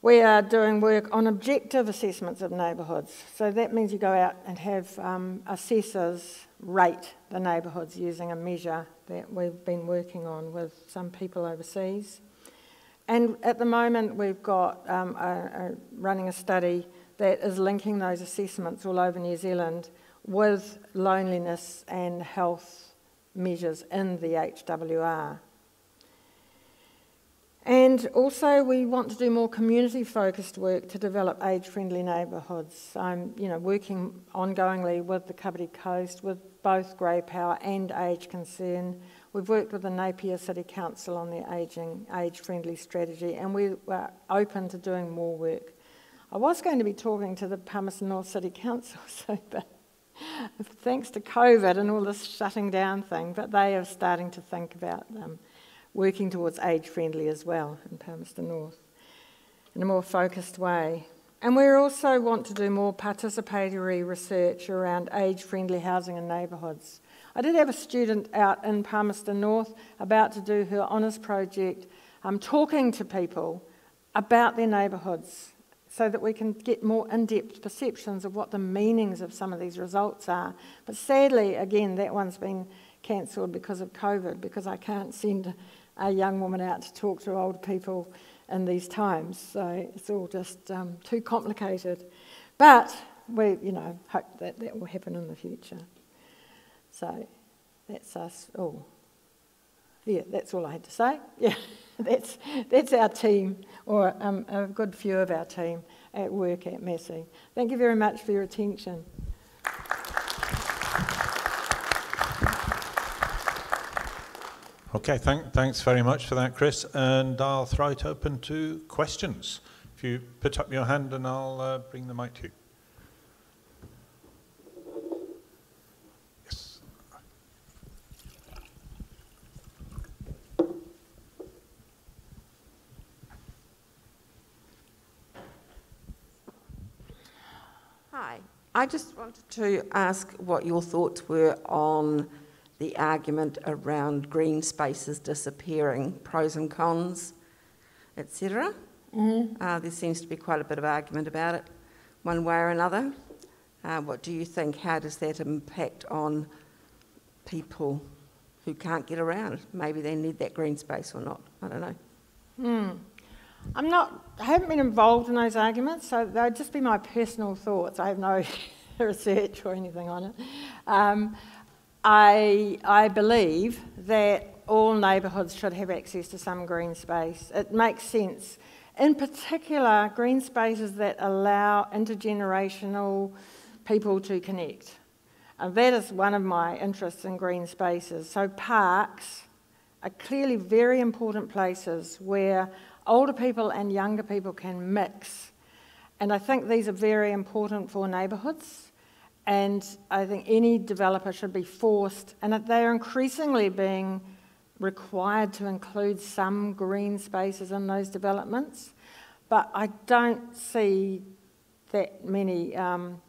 Speaker 1: we are doing work on objective assessments of neighbourhoods. So that means you go out and have um, assessors rate the neighbourhoods using a measure that we've been working on with some people overseas. And at the moment, we've got um, a, a running a study that is linking those assessments all over New Zealand with loneliness and health measures in the HWR. And also, we want to do more community focused work to develop age friendly neighbourhoods. I'm you know, working ongoingly with the Kapiti Coast, with both Grey Power and Age Concern. We've worked with the Napier City Council on their ageing, age friendly strategy, and we were open to doing more work. I was going to be talking to the Palmerston North City Council, [laughs] so, but thanks to COVID and all this shutting down thing, but they are starting to think about um, working towards age friendly as well in Palmerston North in a more focused way. And we also want to do more participatory research around age friendly housing and neighbourhoods. I did have a student out in Palmerston North about to do her honours project, um, talking to people about their neighbourhoods so that we can get more in depth perceptions of what the meanings of some of these results are. But sadly, again, that one's been cancelled because of COVID, because I can't send a young woman out to talk to old people in these times. So it's all just um, too complicated. But we, you know, hope that that will happen in the future. So that's us. Oh, yeah, that's all I had to say. [laughs] Yeah. that's, that's our team, or um, a good few of our team at work at Massey. Thank you very much for your attention.
Speaker 4: Okay, thank, thanks very much for that, Chris. And I'll throw it open to questions. If you put up your hand and I'll uh, bring the mic to you. Yes.
Speaker 5: Hi. I just wanted to ask what your thoughts were on the argument around green spaces disappearing, pros and cons, etc.
Speaker 1: Mm-hmm.
Speaker 5: Uh, there seems to be quite a bit of argument about it, one way or another. Uh, what do you think? How does that impact on people who can't get around? Maybe they need that green space or not. I don't know.
Speaker 1: Hmm. I'm not, I haven't been involved in those arguments, so they'd just be my personal thoughts. I have no [laughs] research or anything on it. Um, I, I believe that all neighbourhoods should have access to some green space. It makes sense. In particular, green spaces that allow intergenerational people to connect. And that is one of my interests in green spaces. So, parks are clearly very important places where older people and younger people can mix. And I think these are very important for neighbourhoods. And I think any developer should be forced, and they're increasingly being required to include some green spaces in those developments. But I don't see that many um,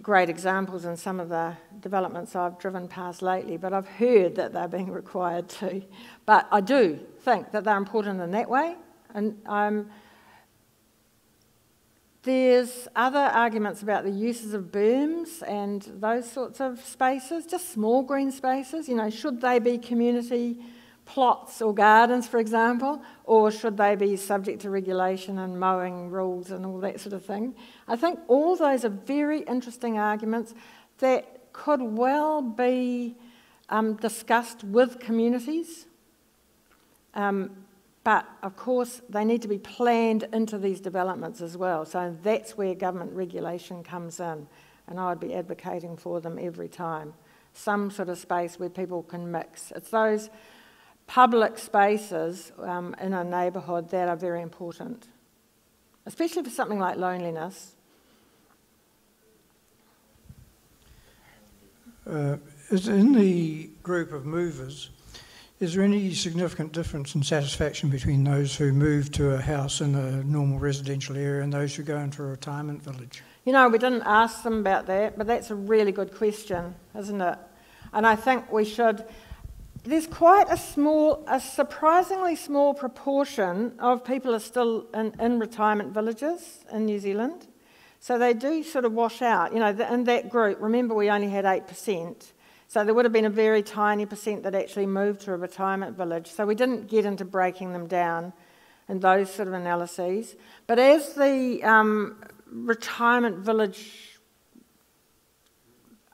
Speaker 1: great examples in some of the developments I've driven past lately, but I've heard that they're being [laughs] required to. But I do think that they're important in that way, and I'm there's other arguments about the uses of berms and those sorts of spaces, just small green spaces. You know, should they be community plots or gardens, for example, or should they be subject to regulation and mowing rules and all that sort of thing? I think all those are very interesting arguments that could well be um, discussed with communities. Um, but of course, they need to be planned into these developments as well. So that's where government regulation comes in. And I would be advocating for them every time. Some sort of space where people can mix. It's those public spaces um, in a neighbourhood that are very important, especially for something like loneliness.
Speaker 6: Uh, in the group of movers, is there any significant difference in satisfaction between those who move to a house in a normal residential area and those who go into a retirement village?
Speaker 1: You know, we didn't ask them about that, but that's a really good question, isn't it? And I think we should. There's quite a small, a surprisingly small proportion of people are still in, in retirement villages in New Zealand. So they do sort of wash out. You know, in that group, remember we only had 8%. So there would have been a very tiny percent that actually moved to a retirement village. So we didn't get into breaking them down in those sort of analyses. But as the um, retirement village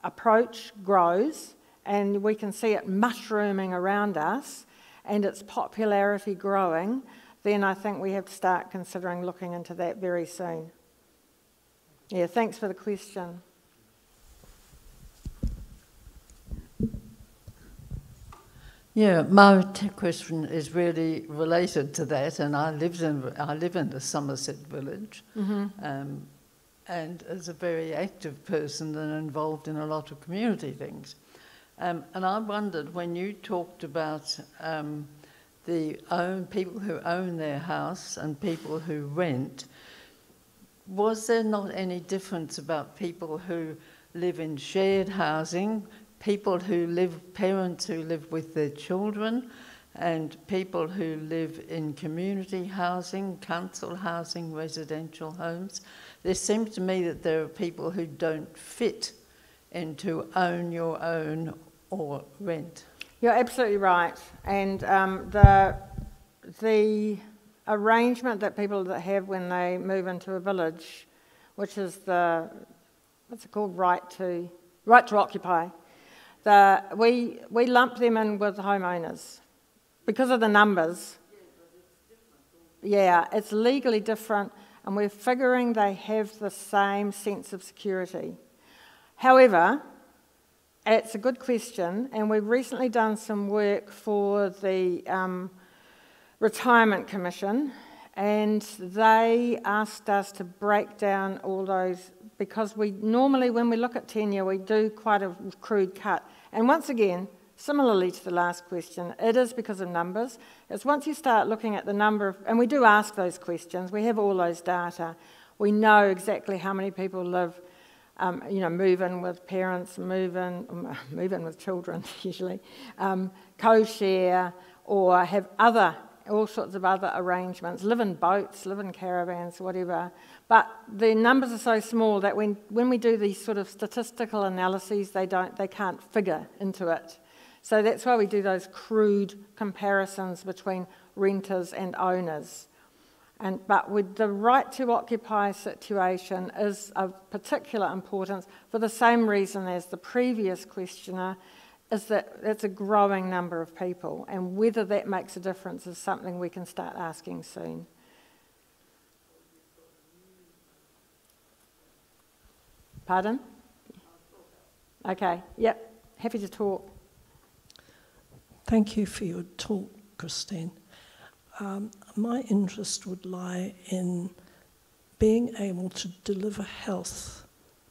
Speaker 1: approach grows, and we can see it mushrooming around us and its popularity growing, then I think we have to start considering looking into that very soon. Yeah, thanks for the question.
Speaker 7: Yeah, my question is really related to that, and I lived in I live in the Summerset village,
Speaker 1: Mm-hmm.
Speaker 7: um, and as a very active person and involved in a lot of community things, um, and I wondered when you talked about um, the own people who own their house and people who rent, was there not any difference about people who live in shared housing people who live, parents who live with their children, and people who live in community housing, council housing, residential homes. There seems to me that there are people who don't fit into own your own or rent.
Speaker 1: You're absolutely right. And um, the, the arrangement that people have when they move into a village, which is the, what's it called, right to, right to occupy, we, we lump them in with homeowners because of the numbers. Yeah, it's legally different, and we're figuring they have the same sense of security. However, it's a good question, and we've recently done some work for the um, Retirement Commission, and they asked us to break down all those because we normally, when we look at tenure, we do quite a crude cut. And once again, similarly to the last question, it is because of numbers. It's once you start looking at the number of, and we do ask those questions, we have all those data. We know exactly how many people live, um, you know, move in with parents, move in, [laughs] move in with children [laughs] usually, um, co-share, or have other all sorts of other arrangements, live in boats, live in caravans, whatever. But the numbers are so small that when, when we do these sort of statistical analyses, they, don't, they can't figure into it. So that's why we do those crude comparisons between renters and owners. And, but with the right to occupy situation is of particular importance for the same reason as the previous questioner is that it's a growing number of people, and whether that makes a difference is something we can start asking soon. Pardon? Okay, yep, happy to talk.
Speaker 8: Thank you for your talk, Christine. Um, my interest would lie in being able to deliver health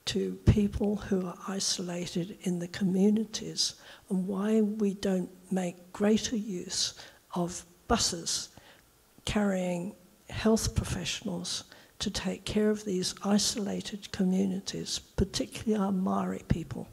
Speaker 8: to people who are isolated in the communities and why we don't make greater use of buses carrying health professionals to take care of these isolated communities, particularly our Maori people.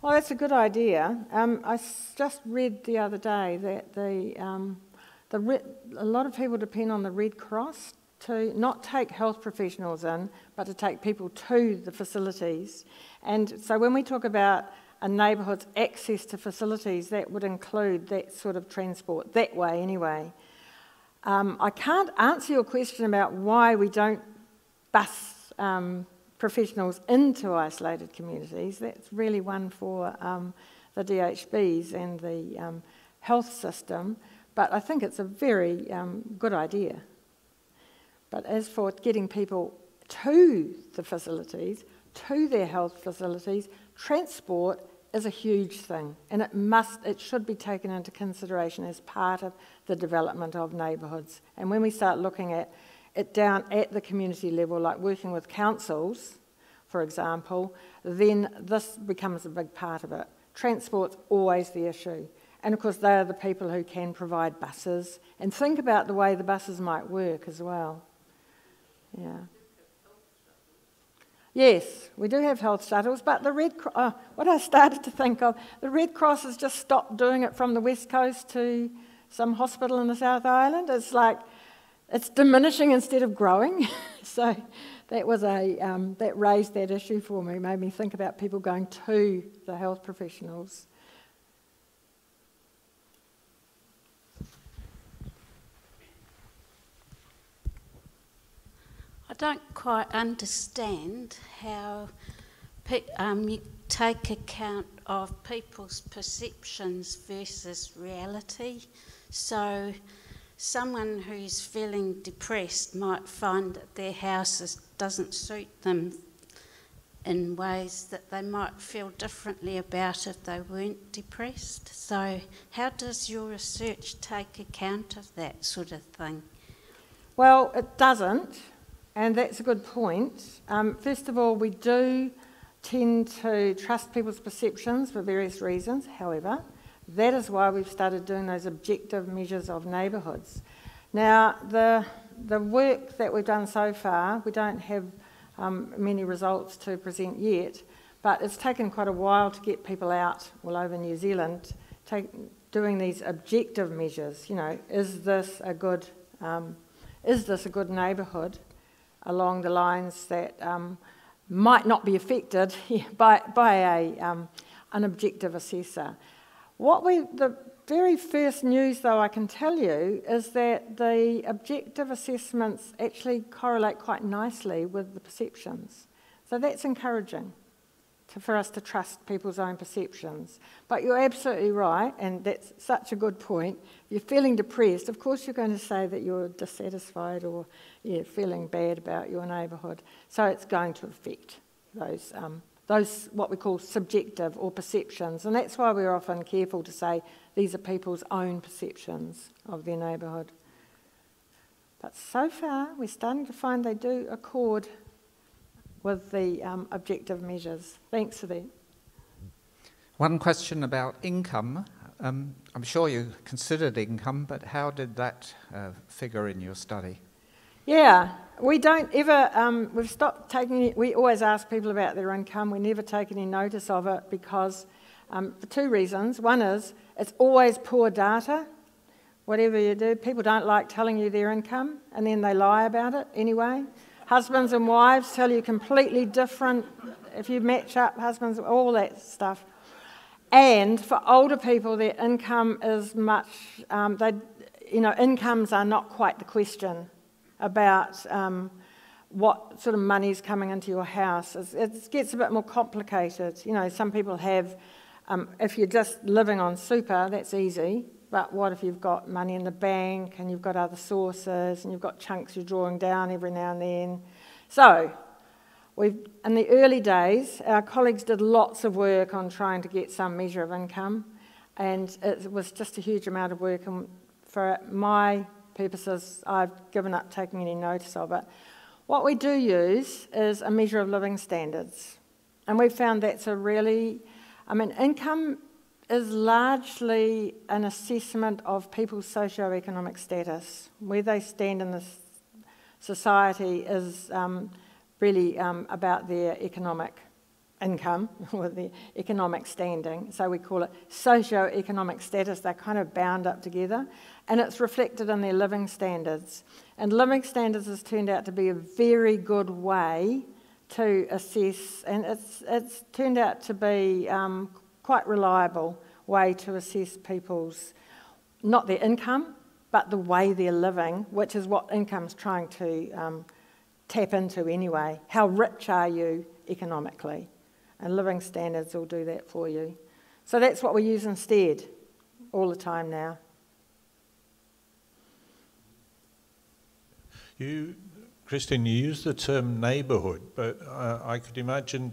Speaker 1: Well, that's a good idea. Um, I just read the other day that the, um, the a lot of people depend on the Red Cross to not take health professionals in, but to take people to the facilities. And so when we talk about a neighbourhood's access to facilities, that would include that sort of transport, that way anyway. Um, I can't answer your question about why we don't bus um, professionals into isolated communities. That's really one for um, the DHBs and the um, health system, but I think it's a very um, good idea. But as for getting people to the facilities, to their health facilities, transport is a huge thing and it must it should be taken into consideration as part of the development of neighbourhoods. And when we start looking at it down at the community level, like working with councils, for example, then this becomes a big part of it. Transport's always the issue. And of course, they are the people who can provide buses. And think about the way the buses might work as well. Yeah. Yes, we do have health shuttles, but the Red Cross, uh, I started to think of, the Red Cross has just stopped doing it from the West Coast to some hospital in the South Island. It's like it's diminishing instead of growing. [laughs] so that was a um, that raised that issue for me, made me think about people going to the health professionals.
Speaker 9: Don't quite understand how um, you take account of people's perceptions versus reality. So, someone who's feeling depressed might find that their house doesn't suit them in ways that they might feel differently about if they weren't depressed. So, how does your research take account of that sort of thing?
Speaker 1: Well, it doesn't. And that's a good point. Um, first of all, we do tend to trust people's perceptions for various reasons. However, that is why we've started doing those objective measures of neighbourhoods. Now, the, the work that we've done so far, we don't have um, many results to present yet, but it's taken quite a while to get people out all over New Zealand take, doing these objective measures. You know, is this a good, um, is this a good neighbourhood? Along the lines that um, might not be affected [laughs] by, by a, um, an objective assessor. What we, the very first news, though, I can tell you is that the objective assessments actually correlate quite nicely with the perceptions. So that's encouraging to, for us to trust people's own perceptions. But you're absolutely right, and that's such a good point. If you're feeling depressed, of course you're going to say that you're dissatisfied or you're feeling bad about your neighbourhood. So it's going to affect those, um, those what we call subjective or perceptions. And that's why we're often careful to say these are people's own perceptions of their neighbourhood. But so far, we're starting to find they do accord with the um, objective measures. Thanks for that.
Speaker 10: One question about income. Um, I'm sure you considered income, but how did that uh, figure in your study?
Speaker 1: Yeah, we don't ever, um, we've stopped taking, we always ask people about their income. We never take any notice of it because, um, for two reasons. One is it's always poor data. Whatever you do, people don't like telling you their income and then they lie about it anyway. Husbands and wives tell you completely different, if you match up husbands, all that stuff. And for older people, their income is much, um, they, you know, incomes are not quite the question about um, what sort of money is coming into your house. It gets a bit more complicated. You know, some people have, um, if you're just living on super, that's easy. But what if you've got money in the bank and you've got other sources and you've got chunks you're drawing down every now and then? So, we've, in the early days, our colleagues did lots of work on trying to get some measure of income, and it was just a huge amount of work. And for my purposes, I've given up taking any notice of it. What we do use is a measure of living standards. And we've found that's a really, I mean, income is largely an assessment of people's socio-economic status. Where they stand in this society is um, really um, about their economic income [laughs] or the economic standing. So we call it socio-economic status. They're kind of bound up together and it's reflected in their living standards. And living standards has turned out to be a very good way to assess, and it's, it's turned out to be um, quite reliable way to assess people's, not their income, but the way they're living, which is what income's trying to um, tap into anyway. How rich are you economically? And living standards will do that for you. So that's what we use instead all the time now.
Speaker 4: You, Christine, you use the term neighbourhood, but uh, I could imagine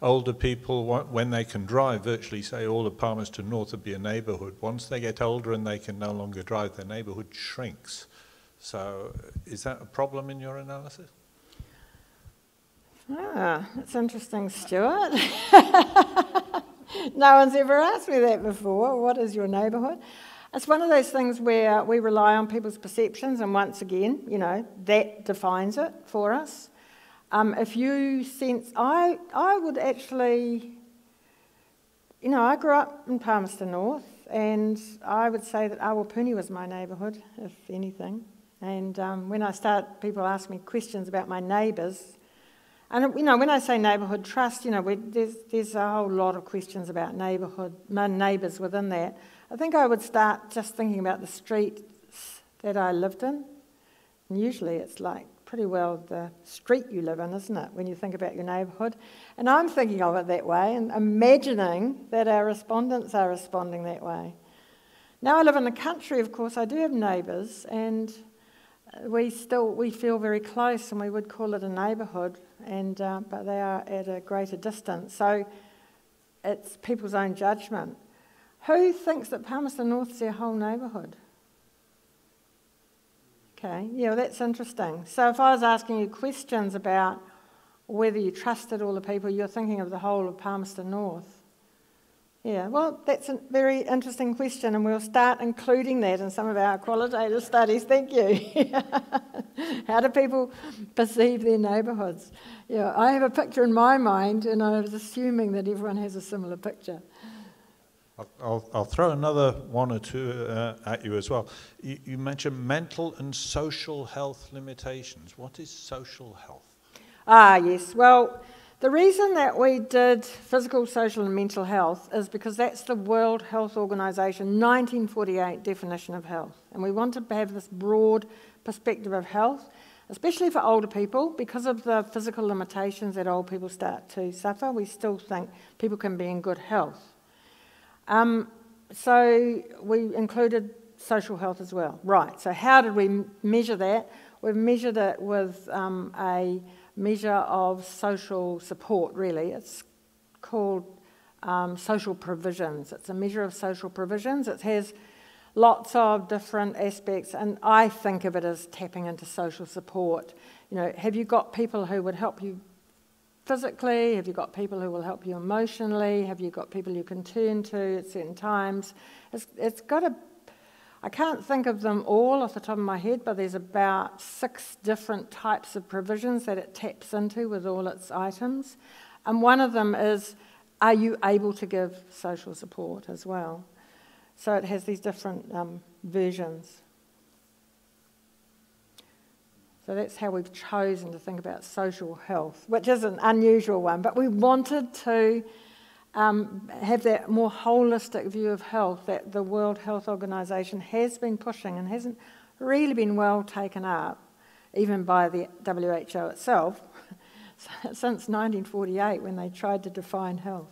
Speaker 4: older people, when they can drive, virtually say all of Palmerston North would be a neighbourhood. Once they get older and they can no longer drive, their neighbourhood shrinks. So is that a problem in your analysis?
Speaker 1: Ah, that's interesting, Stuart. [laughs] no one's ever asked me that before. What is your neighbourhood? It's one of those things where we rely on people's perceptions, and once again, you know, that defines it for us. Um, if you sense, I, I would actually, you know, I grew up in Palmerston North, and I would say that Awapuni was my neighbourhood, if anything. And um, when I start, people ask me questions about my neighbours. And, you know, when I say neighbourhood trust, you know, there's, there's a whole lot of questions about neighbourhood, my neighbours within that. I think I would start just thinking about the streets that I lived in. And usually it's like pretty well the street you live in, isn't it, when you think about your neighbourhood? And I'm thinking of it that way and imagining that our respondents are responding that way. Now I live in the country, of course, I do have neighbours, and we still we feel very close, and we would call it a neighbourhood, and uh, but they are at a greater distance. So it's people's own judgment. Who thinks that Palmerston North is their whole neighbourhood? Okay, yeah, well, that's interesting. So if I was asking you questions about whether you trusted all the people, you're thinking of the whole of Palmerston North. Yeah, well, that's a very interesting question, and we'll start including that in some of our qualitative studies. Thank you. [laughs] How do people perceive their neighbourhoods? Yeah, I have a picture in my mind, and I was assuming that everyone has a similar picture.
Speaker 4: I'll, I'll, throw another one or two uh, at you as well. You, you, mentioned mental and social health limitations. What is social health?
Speaker 1: Ah, yes. Well, the reason that we did physical, social, and mental health is because that's the World Health Organization 1948 definition of health. And we want to have this broad perspective of health, especially for older people, because of the physical limitations that old people start to suffer. We still think people can be in good health. Um, so we included social health as well. Right, so how did we measure that? We've measured it with um, a measure of social support, really. It's called um, social provisions. It's a measure of social provisions. It has lots of different aspects, and I think of it as tapping into social support. You know, have you got people who would help you physically? Have you got people who will help you emotionally? Have you got people you can turn to at certain times? It's, it's got a I can't think of them all off the top of my head, but there's about six different types of provisions that it taps into with all its items. And one of them is are you able to give social support as well? So it has these different um, versions. So that's how we've chosen to think about social health, which is an unusual one, but we wanted to um, have that more holistic view of health that the World Health Organization has been pushing and hasn't really been well taken up, even by the WHO itself, [laughs] since 1948 when they tried to define health.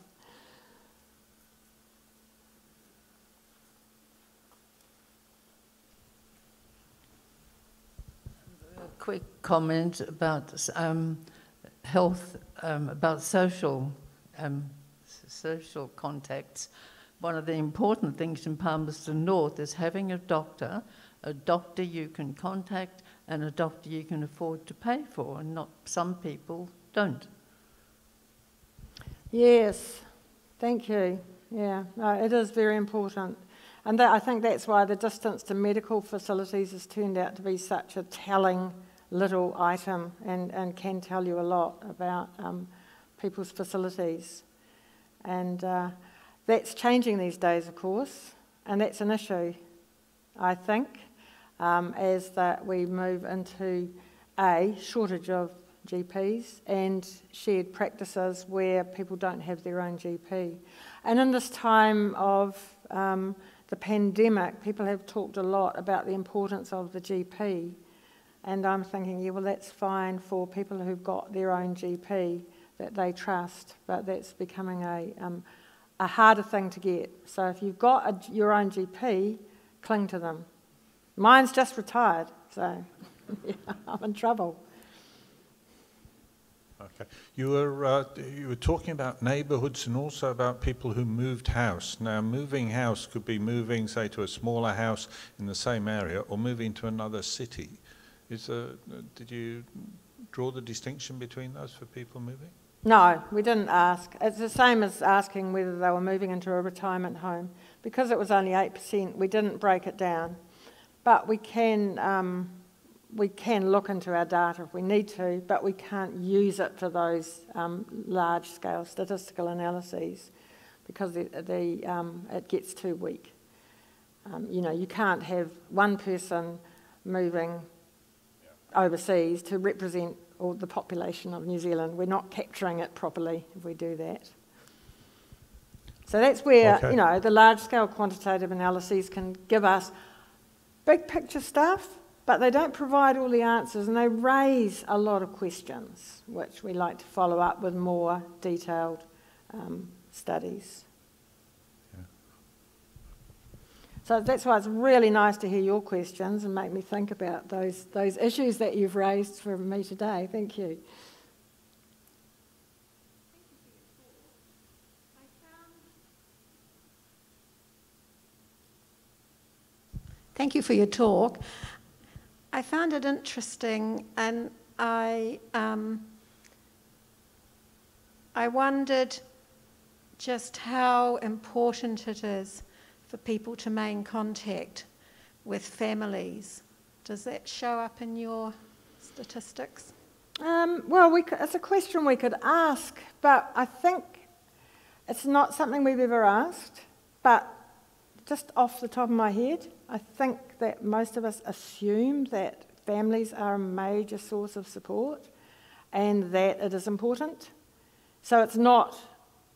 Speaker 7: Quick comment about um, health, um, about social um, social contacts, one of the important things in Palmerston North is having a doctor, a doctor you can contact, and a doctor you can afford to pay for, and not some people don't.
Speaker 1: Yes, thank you. Yeah, no, it is very important. And that, I think that's why the distance to medical facilities has turned out to be such a telling little item and, and can tell you a lot about um, people's facilities. And uh, that's changing these days, of course, and that's an issue, I think, um, as that we move into a shortage of GPs and shared practices where people don't have their own GP. And in this time of um, the pandemic, people have talked a lot about the importance of the GP. And I'm thinking, yeah, well, that's fine for people who've got their own GP that they trust, but that's becoming a, um, a harder thing to get. So if you've got a, your own GP, cling to them. Mine's just retired, so [laughs] yeah, I'm in trouble.
Speaker 4: Okay. You were, uh, you were talking about neighbourhoods and also about people who moved house. Now, moving house could be moving, say, to a smaller house in the same area or moving to another city. Is, uh, did you draw the distinction between those for people moving?
Speaker 1: No, we didn't ask. It's the same as asking whether they were moving into a retirement home. Because it was only 8%, we didn't break it down. But we can, um, we can look into our data if we need to, but we can't use it for those um, large scale statistical analyses because the, the, um, it gets too weak. Um, you know, you can't have one person moving overseas to represent or the population of New Zealand. We're not capturing it properly if we do that. So that's where, okay. you know, the large scale quantitative analyses can give us big picture stuff, but they don't provide all the answers and they raise a lot of questions, which we like to follow up with more detailed um, studies. So that's why it's really nice to hear your questions and make me think about those, those issues that you've raised for me today. Thank you.
Speaker 11: Thank you for your talk. I found it interesting and I, um, I wondered just how important it is for people to maintain contact with families. Does that show up in your statistics?
Speaker 1: Um, well, we it's a question we could ask, but I think it's not something we've ever asked. But just off the top of my head, I think that most of us assume that families are a major source of support and that it is important. So it's not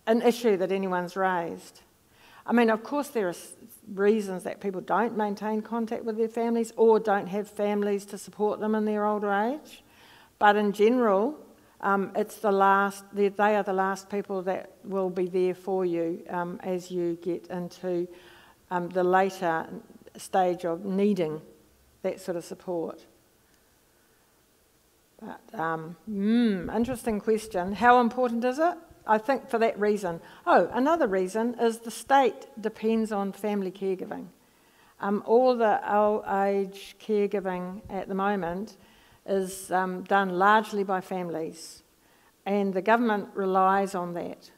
Speaker 1: an issue that anyone's raised. I mean, of course, there are reasons that people don't maintain contact with their families or don't have families to support them in their older age. But in general, um, it's the last, they are the last people that will be there for you um, as you get into um, the later stage of needing that sort of support. But, mm, interesting question. How important is it? I think for that reason. Oh, another reason is the state depends on family caregiving. Um, all the old age caregiving at the moment is um, done largely by families, and the government relies on that.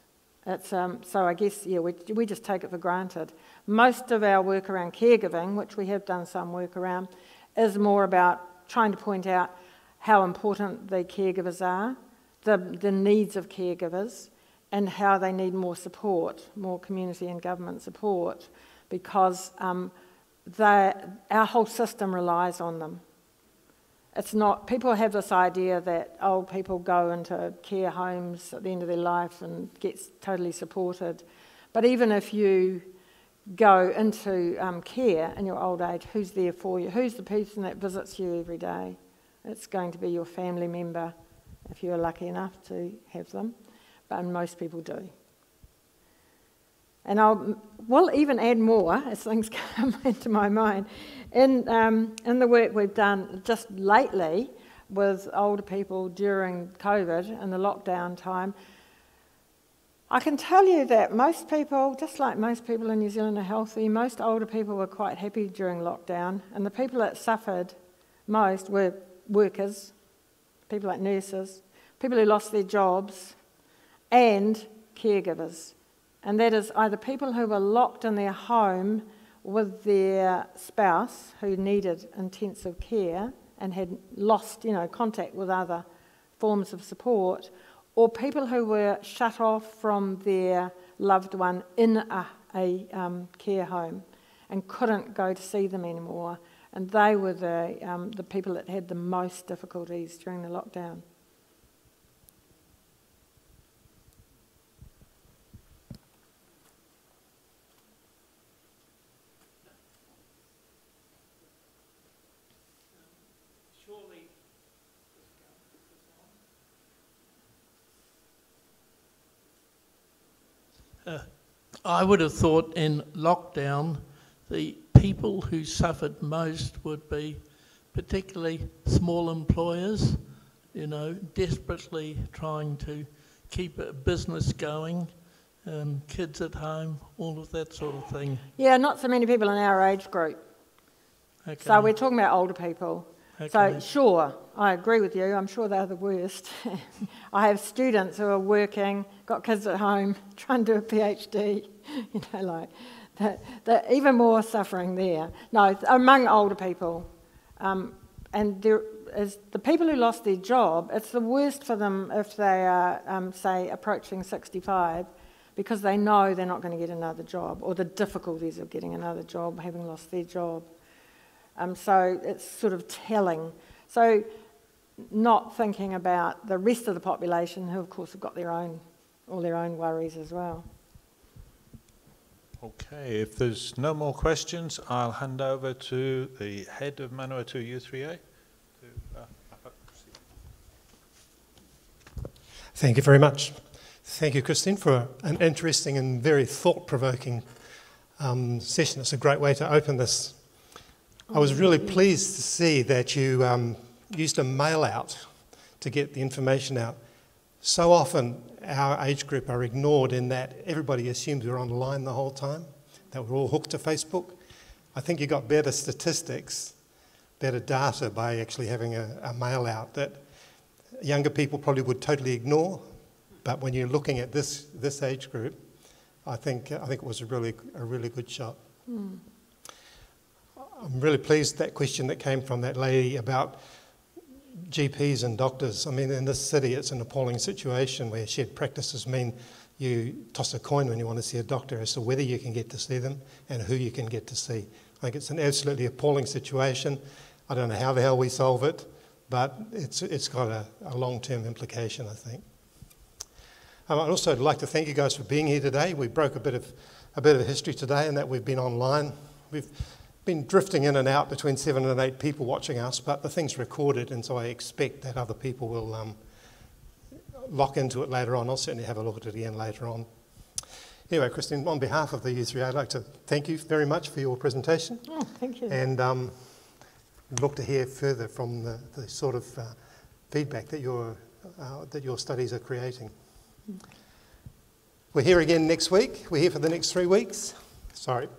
Speaker 1: Um, so I guess, yeah, we, we just take it for granted. Most of our work around caregiving, which we have done some work around, is more about trying to point out how important the caregivers are, the, the needs of caregivers, and how they need more support, more community and government support, because um, our whole system relies on them. It's not, people have this idea that old people go into care homes at the end of their life and get totally supported. But even if you go into um, care in your old age, who's there for you? Who's the person that visits you every day? It's going to be your family member if you're lucky enough to have them, but most people do. And I'll will even add more as things [laughs] come into my mind. In, um, in the work we've done just lately with older people during COVID and the lockdown time, I can tell you that most people, just like most people in New Zealand, are healthy. Most older people were quite happy during lockdown, and the people that suffered most were workers, people like nurses, people who lost their jobs, and caregivers. And that is either people who were locked in their home with their spouse who needed intensive care and had lost, you know, contact with other forms of support, or people who were shut off from their loved one in a, a um, care home and couldn't go to see them anymore. And they were the, um, the people that had the most difficulties during the lockdown.
Speaker 12: Uh, I would have thought in lockdown, the people who suffered most would be particularly small employers, you know, desperately trying to keep a business going, um, kids at home, all of that sort of thing.
Speaker 1: Yeah, not so many people in our age group. Okay. So we're talking about older people. Okay. So, sure, I agree with you. I'm sure they're the worst. [laughs] I have students who are working, got kids at home, [laughs] trying to do a PhD, [laughs] you know, like, they're, even more suffering there. No, among older people. Um, and there is the people who lost their job, it's the worst for them if they are, um, say, approaching 65 because they know they're not going to get another job or the difficulties of getting another job, having lost their job. Um, so it's sort of telling. So not thinking about the rest of the population who, of course, have got their own, all their own worries as well.
Speaker 4: Okay, if there's no more questions, I'll hand over to the head of Manawatu U3A. To, Uh,
Speaker 13: Thank you very much. Thank you, Christine, for an interesting and very thought provoking um, session. It's a great way to open this I was really pleased to see that you um, used a mail out to get the information out. So often, our age group are ignored in that everybody assumes we're online the whole time, that we're all hooked to Facebook. I think you got better statistics, better data by actually having a, a mail out that younger people probably would totally ignore. But when you're looking at this, this age group, I think, I think it was a really, a really good shot. Mm. I'm really pleased that question that came from that lady about GPs and doctors. I mean, in this city, it's an appalling situation where shared practices mean you toss a coin when you want to see a doctor as to whether you can get to see them and who you can get to see. I think it's an absolutely appalling situation. I don't know how the hell we solve it, but it's, it's got a, a long term implication, I think. Um, I'd also like to thank you guys for being here today. We broke a bit of, a bit of history today in that we've been online. We've been drifting in and out between seven and eight people watching us, but the thing's recorded, and so I expect that other people will um, lock into it later on. I'll certainly have a look at it again later on. Anyway, Christine, on behalf of the U3A, I'd like to thank you very much for your presentation.
Speaker 1: Oh, thank you.
Speaker 13: And um, look to hear further from the, the sort of uh, feedback that your, uh, that your studies are creating. We're here again next week. We're here for the next three weeks. Sorry.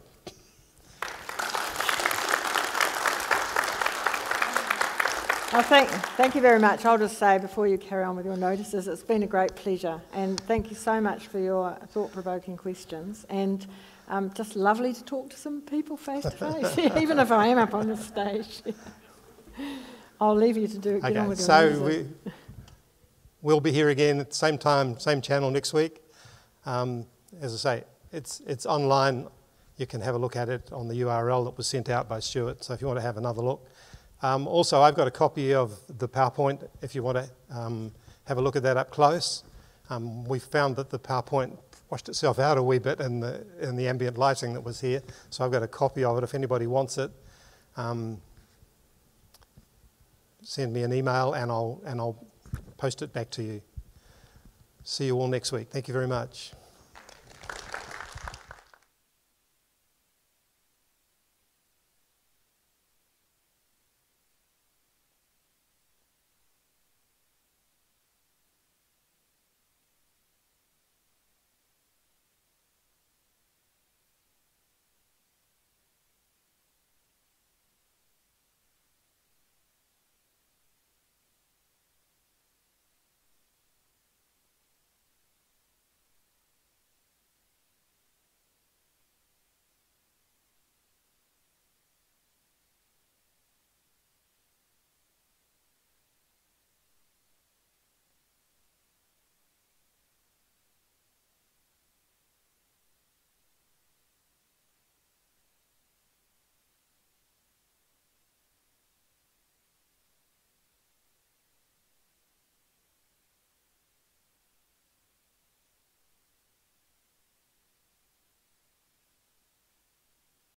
Speaker 1: Well, thank, thank you very much. I'll just say before you carry on with your notices, it's been a great pleasure. And thank you so much for your thought provoking questions. And um, just lovely to talk to some people face to face, [laughs] even if I am up on the stage. [laughs] I'll leave you to do it.
Speaker 13: Okay,
Speaker 1: with your
Speaker 13: so we, we'll be here again at the same time, same channel next week. Um, as I say, it's, it's online. You can have a look at it on the URL that was sent out by Stuart. So if you want to have another look. Um, also, I've got a copy of the PowerPoint if you want to um, have a look at that up close. Um, we found that the PowerPoint washed itself out a wee bit in the, in the ambient lighting that was here. So I've got a copy of it if anybody wants it. Um, send me an email and I'll, and I'll post it back to you. See you all next week. Thank you very much.